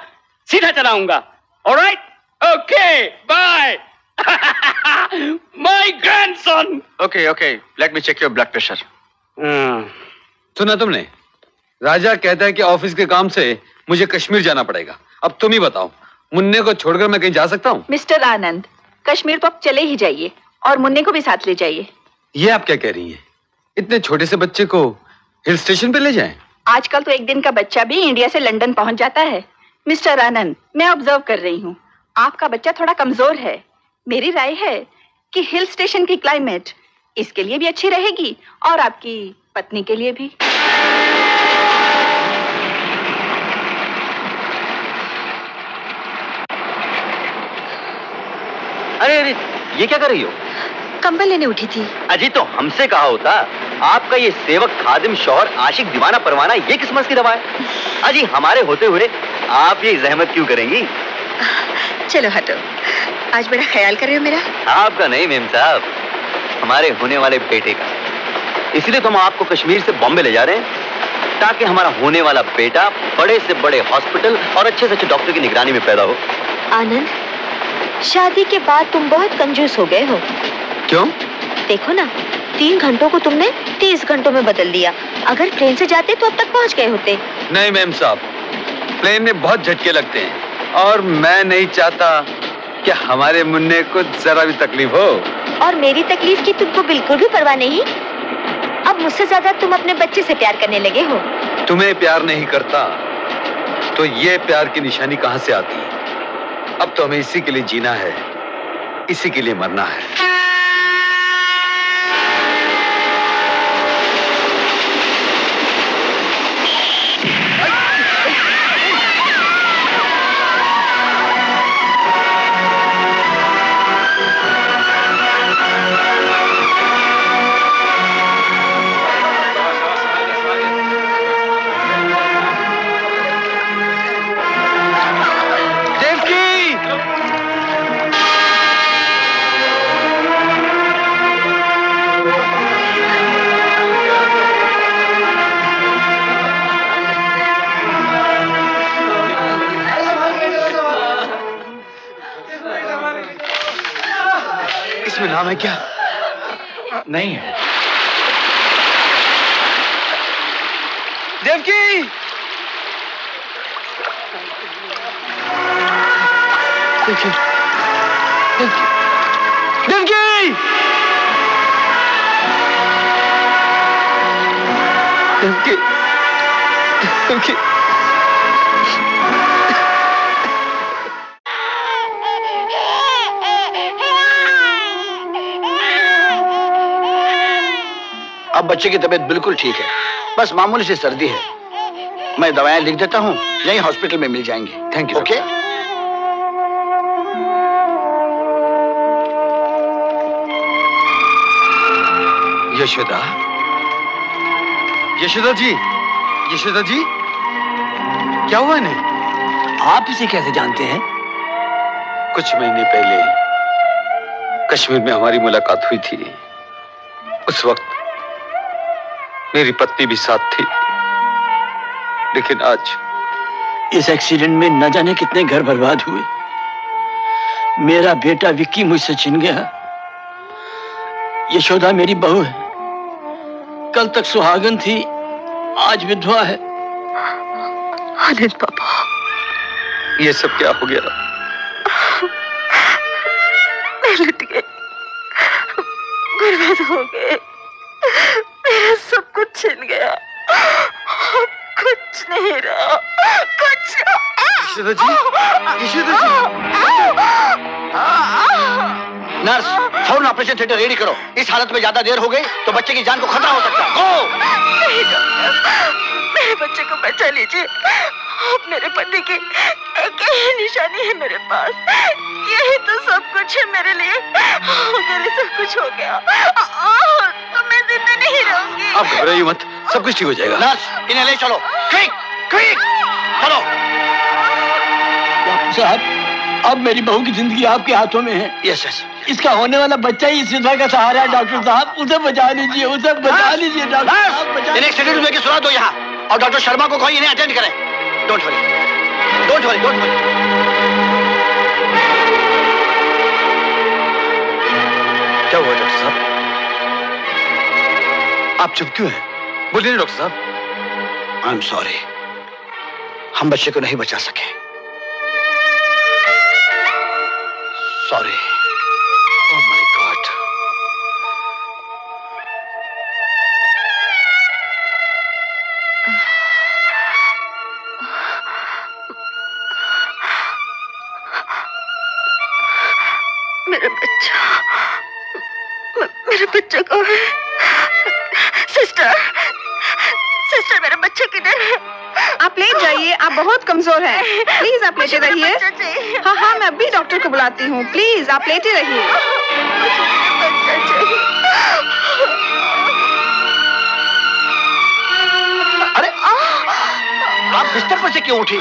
सीधा चलाऊँगा। Alright okay bye my grandson okay okay let me check your blood pressure सुना तुमने? राजा कहता है कि ऑफ़िस के काम से मुझे कश्मीर जाना पड़ेगा। अब तुम ही बताओ मुन्ने को छोड़कर मैं कहीं जा सकता हूँ? मिस्टर आनंद कश्मीर तो आप चले ही जाइए और मुन्ने को भी साथ ले जाइए। ये आप क्या कह रही हैं? इतने छोटे से बच्चे को हिल स्टेशन पे ले जाएँ? आजकल तो एक दिन का बच्चा भी इंडिया से लंदन पहुँच जाता है। मिस्टर आनंद, मैं ऑब्ज़र्व कर रही हूँ। आपका बच्चा थोड़ा कमज़ोर है। मेरी राय है कि हिल स्टेशन की क्लाइमेट इसके लिए भी अच्छी रहेगी और आपकी पत्नी के लिए भी। अरे अरे, ये क्या कर रही हो? कंबल लेने उठी थी। अजी तो हमसे कहा होता आपका ये सेवक खादिम शौहर आशिक दीवाना परवाना ये किस की दवा है? अजी हमारे होते हुए आप ये जहमत क्यों करेंगी? चलो हटो। आज बड़ा ख्याल कर रहे हो मेरा। आपका नहीं मेम साहब। हमारे होने वाले बेटे का। इसलिए तो हम आपको कश्मीर से बॉम्बे ले जा रहे हैं ताकि हमारा होने वाला बेटा बड़े से बड़े हॉस्पिटल और अच्छे से अच्छे डॉक्टर की निगरानी में पैदा हो। आनंद शादी के बाद तुम बहुत कंजूस हो गए हो। क्यों? देखो ना तीन घंटों को तुमने तीस घंटों में बदल दिया। अगर ट्रेन से जाते तो अब तक पहुँच गए होते। नहीं मैम साहब। प्लेन में बहुत झटके लगते हैं। और मैं नहीं चाहता कि हमारे मुन्ने को जरा भी तकलीफ़ हो। और मेरी तकलीफ़ की तुमको बिल्कुल भी परवाह नहीं? अब मुझसे ज़्यादा तुम अपने बच्चे से प्यार करने लगे हो। तुम्हें प्यार नहीं करता तो ये प्यार की निशानी कहाँ से आती? अब तो हमें इसी के लिए जीना है इसी के लिए मरना है। नहीं है देवकी देवकी देवकी देवकी देवकी बच्चे की तबीयत बिल्कुल ठीक है। बस मामूली सी सर्दी है। मैं दवाएँ लिख देता हूँ यहीं हॉस्पिटल में मिल जाएँगी। Thank you okay Yashoda? Yashoda ji? Yashoda ji? क्या हुआ इन्हें? आप इसे कैसे जानते हैं? कुछ महीने पहले कश्मीर में हमारी मुलाकात हुई थी। उस वक्त मेरी पत्नी भी साथ थी। लेकिन आज इस एक्सीडेंट में न जाने कितने घर बर्बाद हुए। मेरा बेटा विक्की मुझसे छिन गया। यशोदा मेरी बहू है। कल तक सुहागन थी आज विधवा है। आनंद पापा। ये सब क्या हो गया? नर्स फ़ौरन ऑपरेशन थिएटर रेडी करो। इस हालत में ज़्यादा देर हो गई तो बच्चे की जान को खतरा हो सकता है। गो नहीं मेरे बच्चे को बचा लीजिए। अब मेरे पति की एक ही निशानी है मेरे पास। यही तो सब कुछ है मेरे लिए। अगर सब कुछ हो गया तो मैं ज़िंदा नहीं रहूँगी। आप घबराइए मत सब कुछ ठीक हो जाएगा। नर्स इन्हें ले चलो। क्विक क्विक चलो। साहब अब मेरी बहू की ज़िंदगी आपके हाथों में है। यस यस इसका होने वाला बच्चा ही इस विधवा का सहारा है डॉक्टर साहब। उसे बचा लीजिए उसे बचा लीजिए डॉक्टर साहब लेके सुना दो यहाँ। और डॉक्टर शर्मा को कहो इन्हें अटेंड करें। Don't worry don't worry don't worry क्या हुआ डॉक्टर साहब? आप चुप क्यों हैं? बोलिए डॉक्टर साहब। आई एम सॉरी हम बच्चे को नहीं बचा सके। सॉरी गॉड मेरा बच्चा। मेरा बच्चा कौन है? सिस्टर। सिस्टर मेरा बच्चा किधर है? आप लेट जाइए आप बहुत कमज़ोर हैं। प्लीज़ आप लेटे रहिए। हाँ हाँ मैं अभी डॉक्टर को बुलाती हूँ। प्लीज़ आप लेटे रहिए। अरे आप बिस्तर पर से क्यों उठी?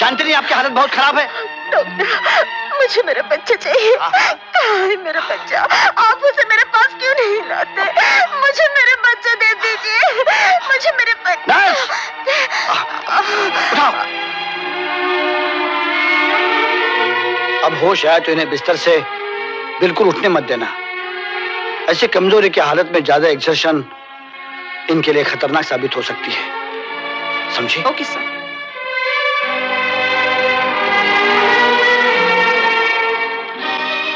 जानते नहीं आपकी हालत बहुत खराब है। डॉक्टर मुझे मेरा बच्चा चाहिए। कहाँ है मेरा बच्चा? आप उसे मेरे पास क्यों नहीं लाते? मुझे मेरे बच्चे दे दीजिए। मुझे मेरे बच्चे अब होश आया तो इन्हें बिस्तर से बिल्कुल उठने मत देना। ऐसे कमज़ोरी की हालत में ज़्यादा एक्सर्शन इनके लिए खतरनाक साबित हो सकती है। समझे? Okay sir.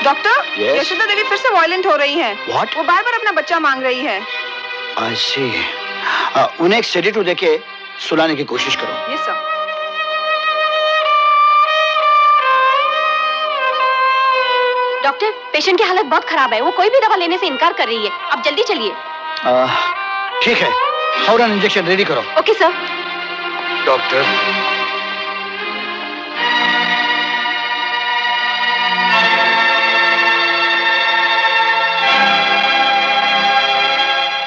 Doctor Yes? Yashoda Devi फिर से वायलेंट हो रही हैं। What? वो बार बार अपना बच्चा मांग रही है। See. आ, उन्हें एक सेडेटिव देके सुलाने की कोशिश करो। ये सर डॉक्टर पेशेंट की हालत बहुत खराब है। वो कोई भी दवा लेने से इनकार कर रही है। अब जल्दी चलिए। ठीक है। फ़ौरन इंजेक्शन रेडी करो। ओके सर डॉक्टर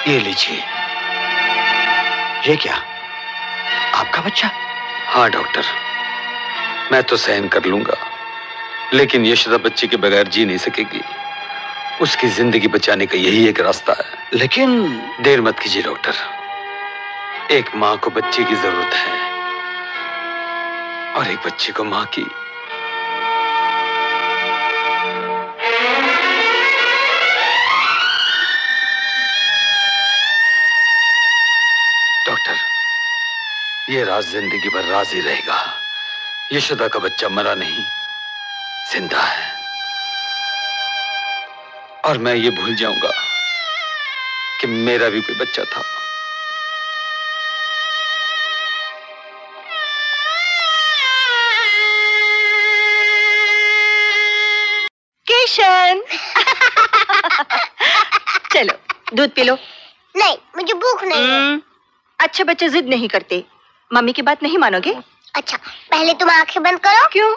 ये लीजिए। ये क्या? आपका बच्चा? हाँ डॉक्टर। मैं तो सहन कर लूँगा। लेकिन यशोदा बच्चे के बगैर जी नहीं सकेगी। उसकी ज़िंदगी बचाने का यही एक रास्ता है। लेकिन देर मत कीजिए डॉक्टर। एक माँ को बच्चे की ज़रूरत है। और एक बच्चे को माँ की। डॉक्टर। ये राज ज़िंदगी भर राज ही रहेगा यशोदा का बच्चा मरा नहीं, ज़िंदा है। और मैं ये भूल जाऊँगा कि मेरा भी कोई बच्चा था। किशन। चलो, दूध पी लो नहीं मुझे भूख नहीं है हम्म, अच्छे बच्चे जिद नहीं करते। मम्मी की बात नहीं मानोगे? अच्छा पहले तुम आँखें बंद करो। क्यों?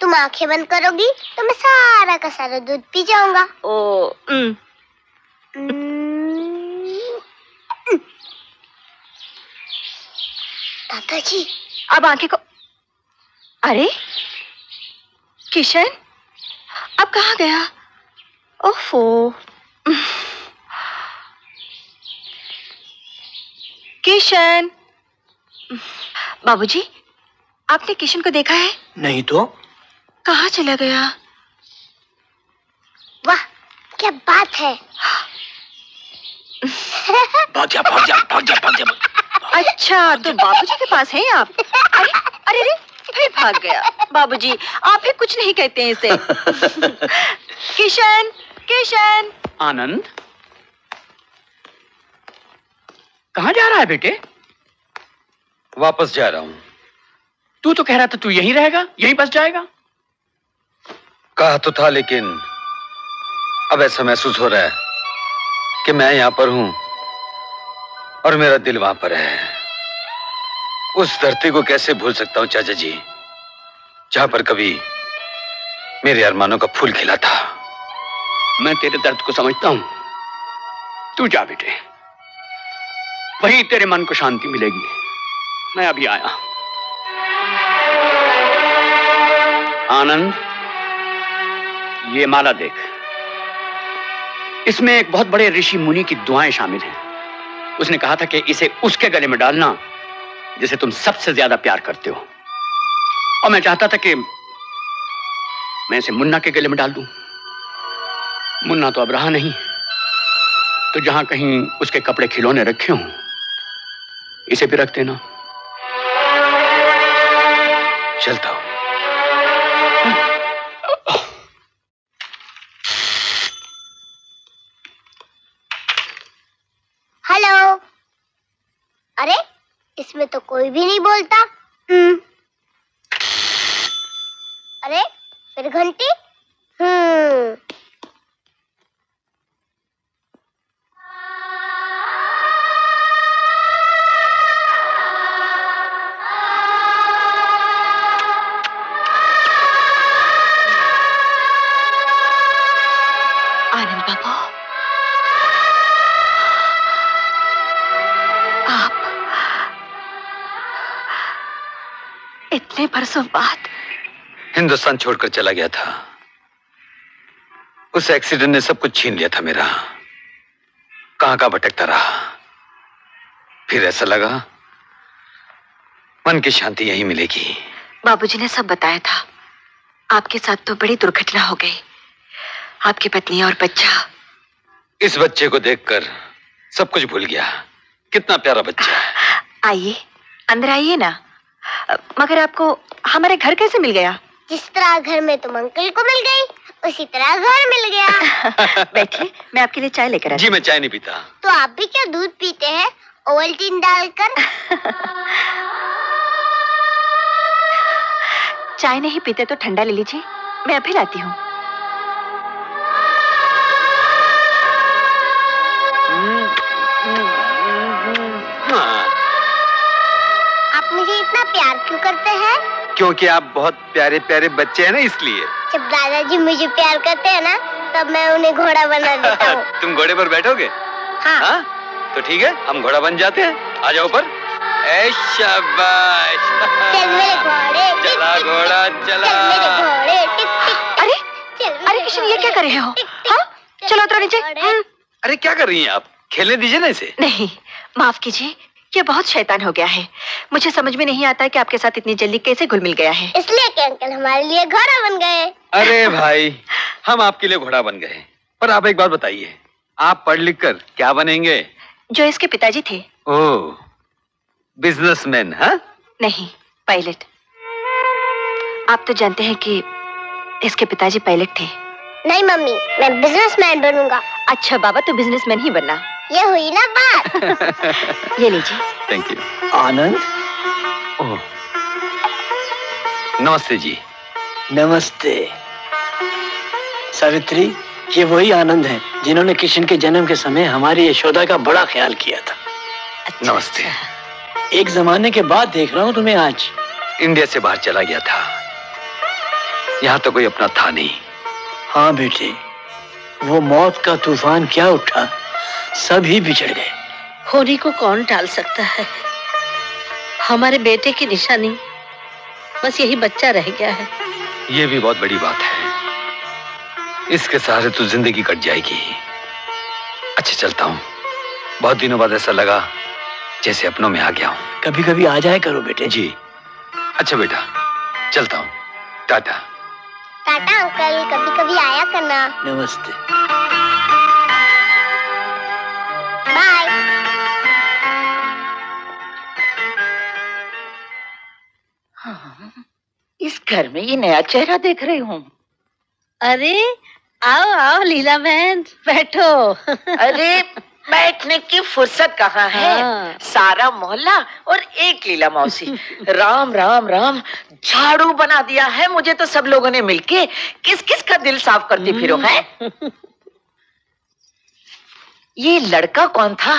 तुम आँखें बंद करोगी तो मैं सारा का सारा दूध पी जाऊँगा। ओ दादाजी। अब आँखें को अरे किशन अब कहाँ गया? ओफो। किशन। बाबूजी आपने किशन को देखा है? नहीं तो। कहा चला गया? वाह क्या बात है। भाग जा भाग जा भाग जा भाग जा। अच्छा तो बाबूजी के पास हैं आप? अरे अरे अरे फिर भाग गया। बाबूजी आप ही कुछ नहीं कहते हैं इसे। किशन किशन। आनंद? कहाँ जा रहा है बेटे? वापस जा रहा हूँ। तू तो कह रहा था तू यहीं रहेगा यहीं बस जाएगा। कहा तो था लेकिन अब ऐसा महसूस हो रहा है कि मैं यहाँ पर हूँ और मेरा दिल वहाँ पर है। उस धरती को कैसे भूल सकता हूँ चाचा जी जहाँ पर कभी मेरे अरमानों का फूल खिला था। मैं तेरे दर्द को समझता हूँ। तू जा बेटे। वही तेरे मन को शांति मिलेगी। मैं अभी आया आनंद, ये माला देख। इसमें एक बहुत बड़े ऋषि मुनि की दुआएँ शामिल हैं। उसने कहा था कि इसे उसके गले में डालना, जिसे तुम सबसे ज़्यादा प्यार करते हो। और मैं चाहता था कि मैं इसे मुन्ना के गले में डाल दूँ। मुन्ना तो अब रहा नहीं। तो जहाँ कहीं उसके कपड़े खिलौने रखे हों इसे भी रख देना। चलता हूँ। हेलो। अरे, इसमें तो कोई भी नहीं बोलता। हम्म। अरे, फिर घंटी। बरसों बाद हिंदुस्तान छोड़कर चला गया था। उस एक्सीडेंट ने सब कुछ छीन लिया था मेरा। कहाँ कहाँ भटकता रहा। फिर ऐसा लगा मन की शांति यहीं मिलेगी। बाबूजी ने सब बताया था। आपके साथ तो बड़ी दुर्घटना हो गई। आपकी पत्नी और बच्चा। इस बच्चे को देखकर सब कुछ भूल गया। कितना प्यारा बच्चा आइए अंदर आइए ना। मगर आपको हमारे घर कैसे मिल गया? जिस तरह घर में तुम अंकल को मिल गई उसी तरह घर मिल गया। बैठिए मैं आपके लिए चाय लेकर जी मैं चाय नहीं पीता। तो आप भी क्या दूध पीते हैं? ओवल्टीन डालकर। चाय नहीं पीते तो ठंडा ले लीजिए मैं अभी लाती हूँ। क्योंकि आप बहुत प्यारे प्यारे बच्चे हैं ना इसलिए। जब दादाजी मुझे प्यार करते हैं ना तब मैं उन्हें घोड़ा बना देता हूँ। तुम घोड़े पर बैठोगे? हाँ। हाँ? तो ठीक है हम घोड़ा बन जाते हैं। आ जाओ ऊपर। चल मेरे घोड़े चला घोड़ा चला। चल मेरे घोड़े टिक टिक अरे अरे किशन ये क्या कर रहे हो? हाँ? चलो उतरो नीचे। हम्म, अरे क्या कर रही हैं आप? खेलने दीजिए ना इसे। नहीं माफ़ कीजिए ये बहुत शैतान हो गया है। मुझे समझ में नहीं आता कि आपके साथ इतनी जल्दी कैसे घुल मिल गया है। इसलिए कि अंकल हमारे लिए घोड़ा बन गए। अरे भाई हम आपके लिए घोड़ा बन गए। पर आप एक बात बताइए आप पढ़ लिख कर क्या बनेंगे? जो इसके पिताजी थे। ओह बिजनेसमैन हाँ? नहीं पायलट। आप तो जानते हैं कि इसके पिताजी पायलट थे। नहीं मम्मी मैं बिजनेसमैन बनूँगा। अच्छा बाबा तो बिजनेसमैन ही बनना। ये हुई ना बात। ये लीजिए। थैंक यू आनंद। ओह नमस्ते जी। नमस्ते। सावित्री ये वही आनंद है जिन्होंने किशन के जन्म के समय हमारी यशोदा का बड़ा ख्याल किया था। अच्छा, नमस्ते। एक जमाने के बाद देख रहा हूँ तुम्हें आज। इंडिया से बाहर चला गया था। यहाँ तो कोई अपना था नहीं। हाँ बेटे वो मौत का तूफ़ान क्या उठा? सभी बिछड़ गए। होनी को कौन टाल सकता है? हमारे बेटे की निशानी। बस यही बच्चा रह गया है। ये भी बहुत बड़ी बात है। इसके सहारे तो ज़िंदगी कट जाएगी। अच्छा चलता हूँ। बहुत दिनों बाद ऐसा लगा जैसे अपनों में आ गया हूँ। कभी कभी आ जाए करो बेटे। जी। अच्छा बेटा चलता हूँ। टाटा। टाटा अंकल कभी कभी आया करना। नमस्ते। इस घर में ये नया चेहरा देख रही हूँ। अरे आओ आओ लीला बहन बैठो। अरे बैठने की फुर्सत कहाँ है? हाँ। सारा मोहल्ला और एक लीला मौसी। राम राम राम झाड़ू बना दिया है मुझे तो सब लोगों ने मिलके। किस किस का दिल साफ़ करती फिरो है? ये लड़का कौन था?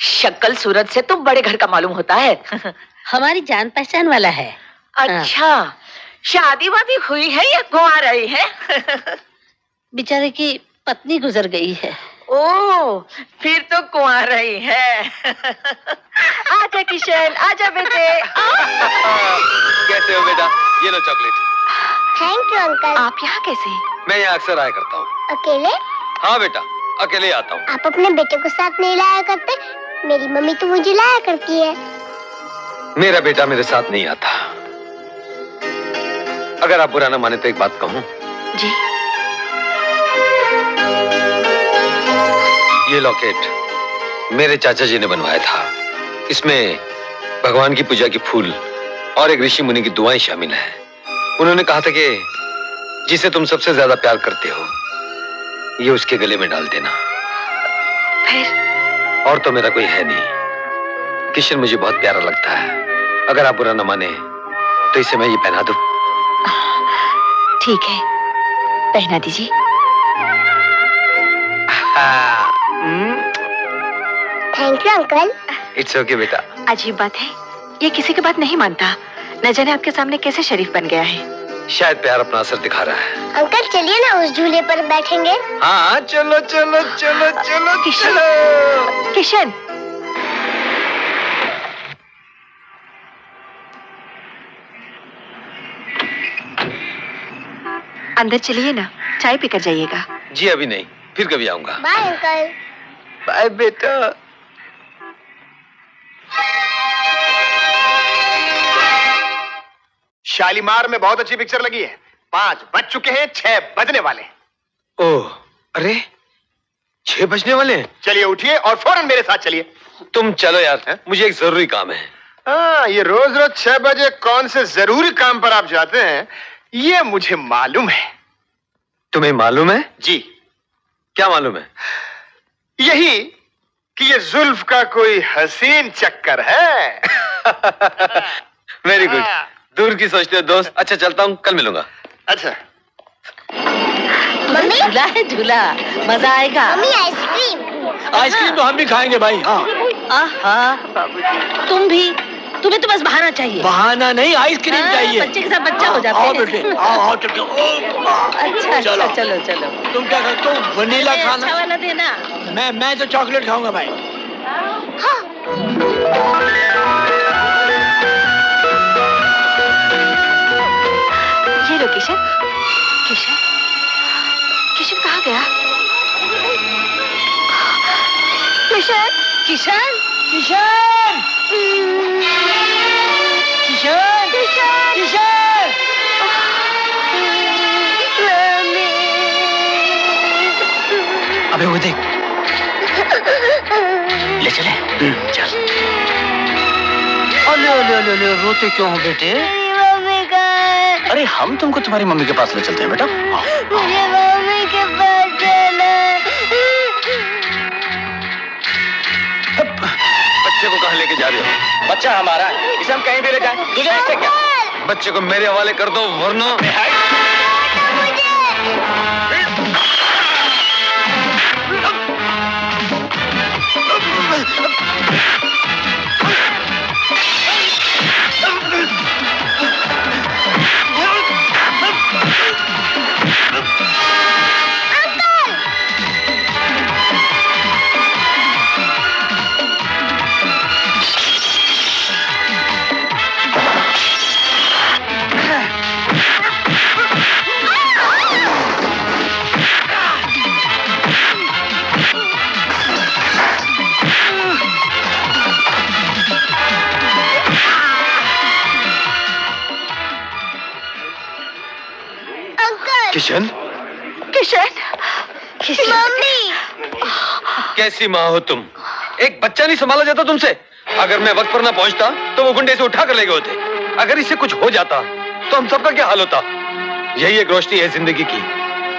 शक्ल सूरत से तो बड़े घर का मालूम होता है। हमारी जान पहचान वाला है। अच्छा शादी वादी हुई है या कुंवार रही है? बेचारे की पत्नी गुजर गई है। ओ फिर तो कुंवार रही है। आजा किशन आजा बेटे। कैसे हो बेटा? ये लो चॉकलेट। थैंक यू अंकल आप यहाँ कैसे मैं यहाँ अक्सर आया करता हूँ। अकेले? हाँ बेटा अकेले आता हूँ। आप अपने बेटे को साथ नहीं लाया करते? मेरी मम्मी तो मुझे लाया करती है। मेरा बेटा मेरे साथ नहीं आता। अगर आप बुरा ना माने तो एक बात कहूँ। जी। ये लॉकेट मेरे चाचा जी ने बनवाया था। इसमें भगवान की पूजा के फूल और एक ऋषि मुनि की दुआएँ शामिल हैं। उन्होंने कहा था कि जिसे तुम सबसे ज़्यादा प्यार करते हो ये उसके गले में डाल देना। फिर? और तो मेरा कोई है नहीं। किशन मुझे बहुत प्यारा लगता है। अगर आप बुरा न माने तो इसे मैं ये पहना दूँ। ठीक है पहना दीजिए। Thank you uncle it's okay बेटा। अजीब बात है ये किसी की बात नहीं मानता। न जाने आपके सामने कैसे शरीफ बन गया है। शायद प्यार अपना असर दिखा रहा है। अंकल चलिए ना उस झूले पर बैठेंगे। हाँ चलो चलो चलो चलो चलो। किशन। अंदर चलिए ना चाय पीकर जाइएगा। जी अभी नहीं फिर कभी आऊँगा। बाय अंकल बाय बेटा। शालीमार में बहुत अच्छी पिक्चर लगी है। पाँच बज चुके हैं छह बजने वाले। ओह अरे छह बजने वाले हैं? चलिए उठिए और फ़ौरन मेरे साथ चलिए। तुम चलो यार है? मुझे एक ज़रूरी काम है। हाँ ये रोज रोज छह बजे कौन से ज़रूरी काम पर आप जाते हैं? ये मुझे मालूम है। तुम्हें मालूम है? जी। क्या मालूम है? यही कि ये जुल्फ का कोई हसीन चक्कर है। वेरी गुड दूर की सोचते हो दोस्त। अच्छा चलता हूँ कल मिलूँगा। अच्छा। झूला है झूला। मज़ा आएगा। Mummy ice cream. आइसक्रीम तो हम भी खाएँगे भाई। हाँ। आहा। तुम भी? तुम्हें तो बस बहाना चाहिए। बहाना नहीं आइसक्रीम हाँ, चाहिए। बच्चे के साथ बच्चा हो जाते आओ हैं। बेटे आओ आओ चलो अच्छा अच्छा चलो। चलो चलो। तुम क्या करते हो वनीला खाना अच्छा वाला देना। मैं मैं तो चॉकलेट खाऊँगा भाई। ये लो किशन। किशन। किशन कहाँ गया? किशन किशन। किशन किशन किशन किशन अबे वो देख। ले चले। चल। अले अले अले अले रोते क्यों हो बेटे? मम्मी अरे हम तुमको तुम्हारी मम्मी के पास ले चलते हैं बेटा। आओ, आओ। बच्चे को कहा लेके जा रहे हो? बच्चा हमारा है इसे हम कहीं भी ले जाए। तुझे इससे क्या? बच्चे को मेरे हवाले कर दो वरना कैसी माँ हो तुम। एक बच्चा नहीं संभाला जाता तुमसे। अगर मैं वक्त पर ना पहुँचता तो वो गुंडे से उठा कर ले गए होते। अगर इसे कुछ हो जाता तो हम सबका क्या हाल होता? यही एक रोशनी है ज़िंदगी की।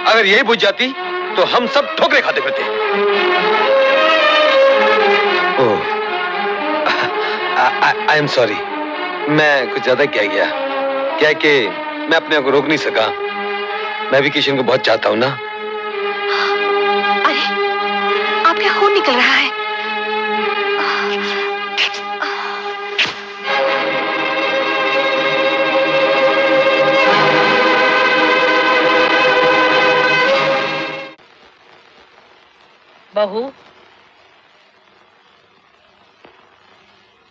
अगर यही बुझ जाती तो हम सब ठोकरे खाते फिरते। आई एम सॉरी मैं कुछ ज़्यादा क्या गया? क्या कि मैं अपने आप को रोक नहीं सका? मैं भी किशन को बहुत चाहता हूँ ना? अरे आपका खून निकल रहा है। बहू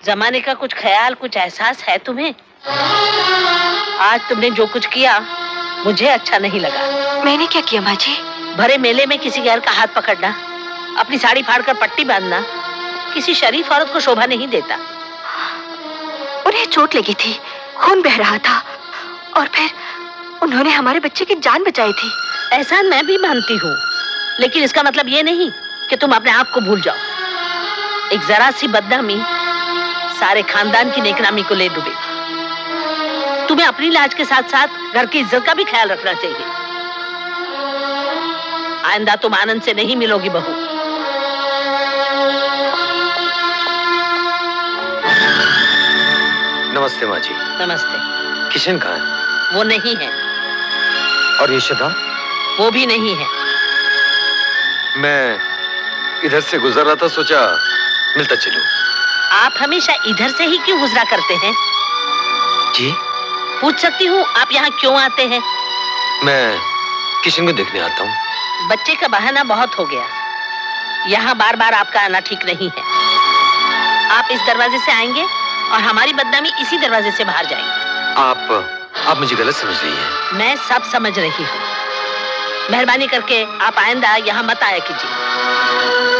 जमाने का कुछ ख्याल कुछ एहसास है तुम्हें? आज तुमने जो कुछ किया मुझे अच्छा नहीं लगा। मैंने क्या किया माँ जी? भरे मेले में किसी गैर का हाथ पकड़ना। अपनी साड़ी फाड़कर पट्टी बांधना किसी शरीफ औरत को शोभा नहीं देता। उन्हें चोट लगी थी खून बह रहा था और फिर उन्होंने हमारे बच्चे की जान बचाई थी। एहसान मैं भी मानती हूँ लेकिन इसका मतलब ये नहीं कि तुम अपने आप को भूल जाओ। एक जरा सी बदनामी सारे खानदान की नेकनामी को ले डूबे। तुम्हें अपनी लाज के साथ साथ घर की इज़्ज़त का भी ख्याल रखना चाहिए। आइंदा तुम आनंद से नहीं मिलोगी बहू। नमस्ते माँ जी नमस्ते। किशन कहाँ है? वो नहीं है। और यशोदा वो भी नहीं है। मैं इधर से गुजर रहा था सोचा मिलता चलूँ। आप हमेशा इधर से ही क्यों गुजरा करते हैं? जी? पूछ सकती हूँ आप यहाँ क्यों आते हैं? मैं किशन को देखने आता हूँ। बच्चे का बहाना बहुत हो गया। यहाँ बार बार आपका आना ठीक नहीं है। आप इस दरवाजे से आएँगे? और हमारी बदनामी इसी दरवाजे से बाहर जाएगी। आप आप मुझे गलत समझ रही हैं। मैं सब समझ रही हूँ। मेहरबानी करके आप आइंदा यहाँ मत आया कीजिए।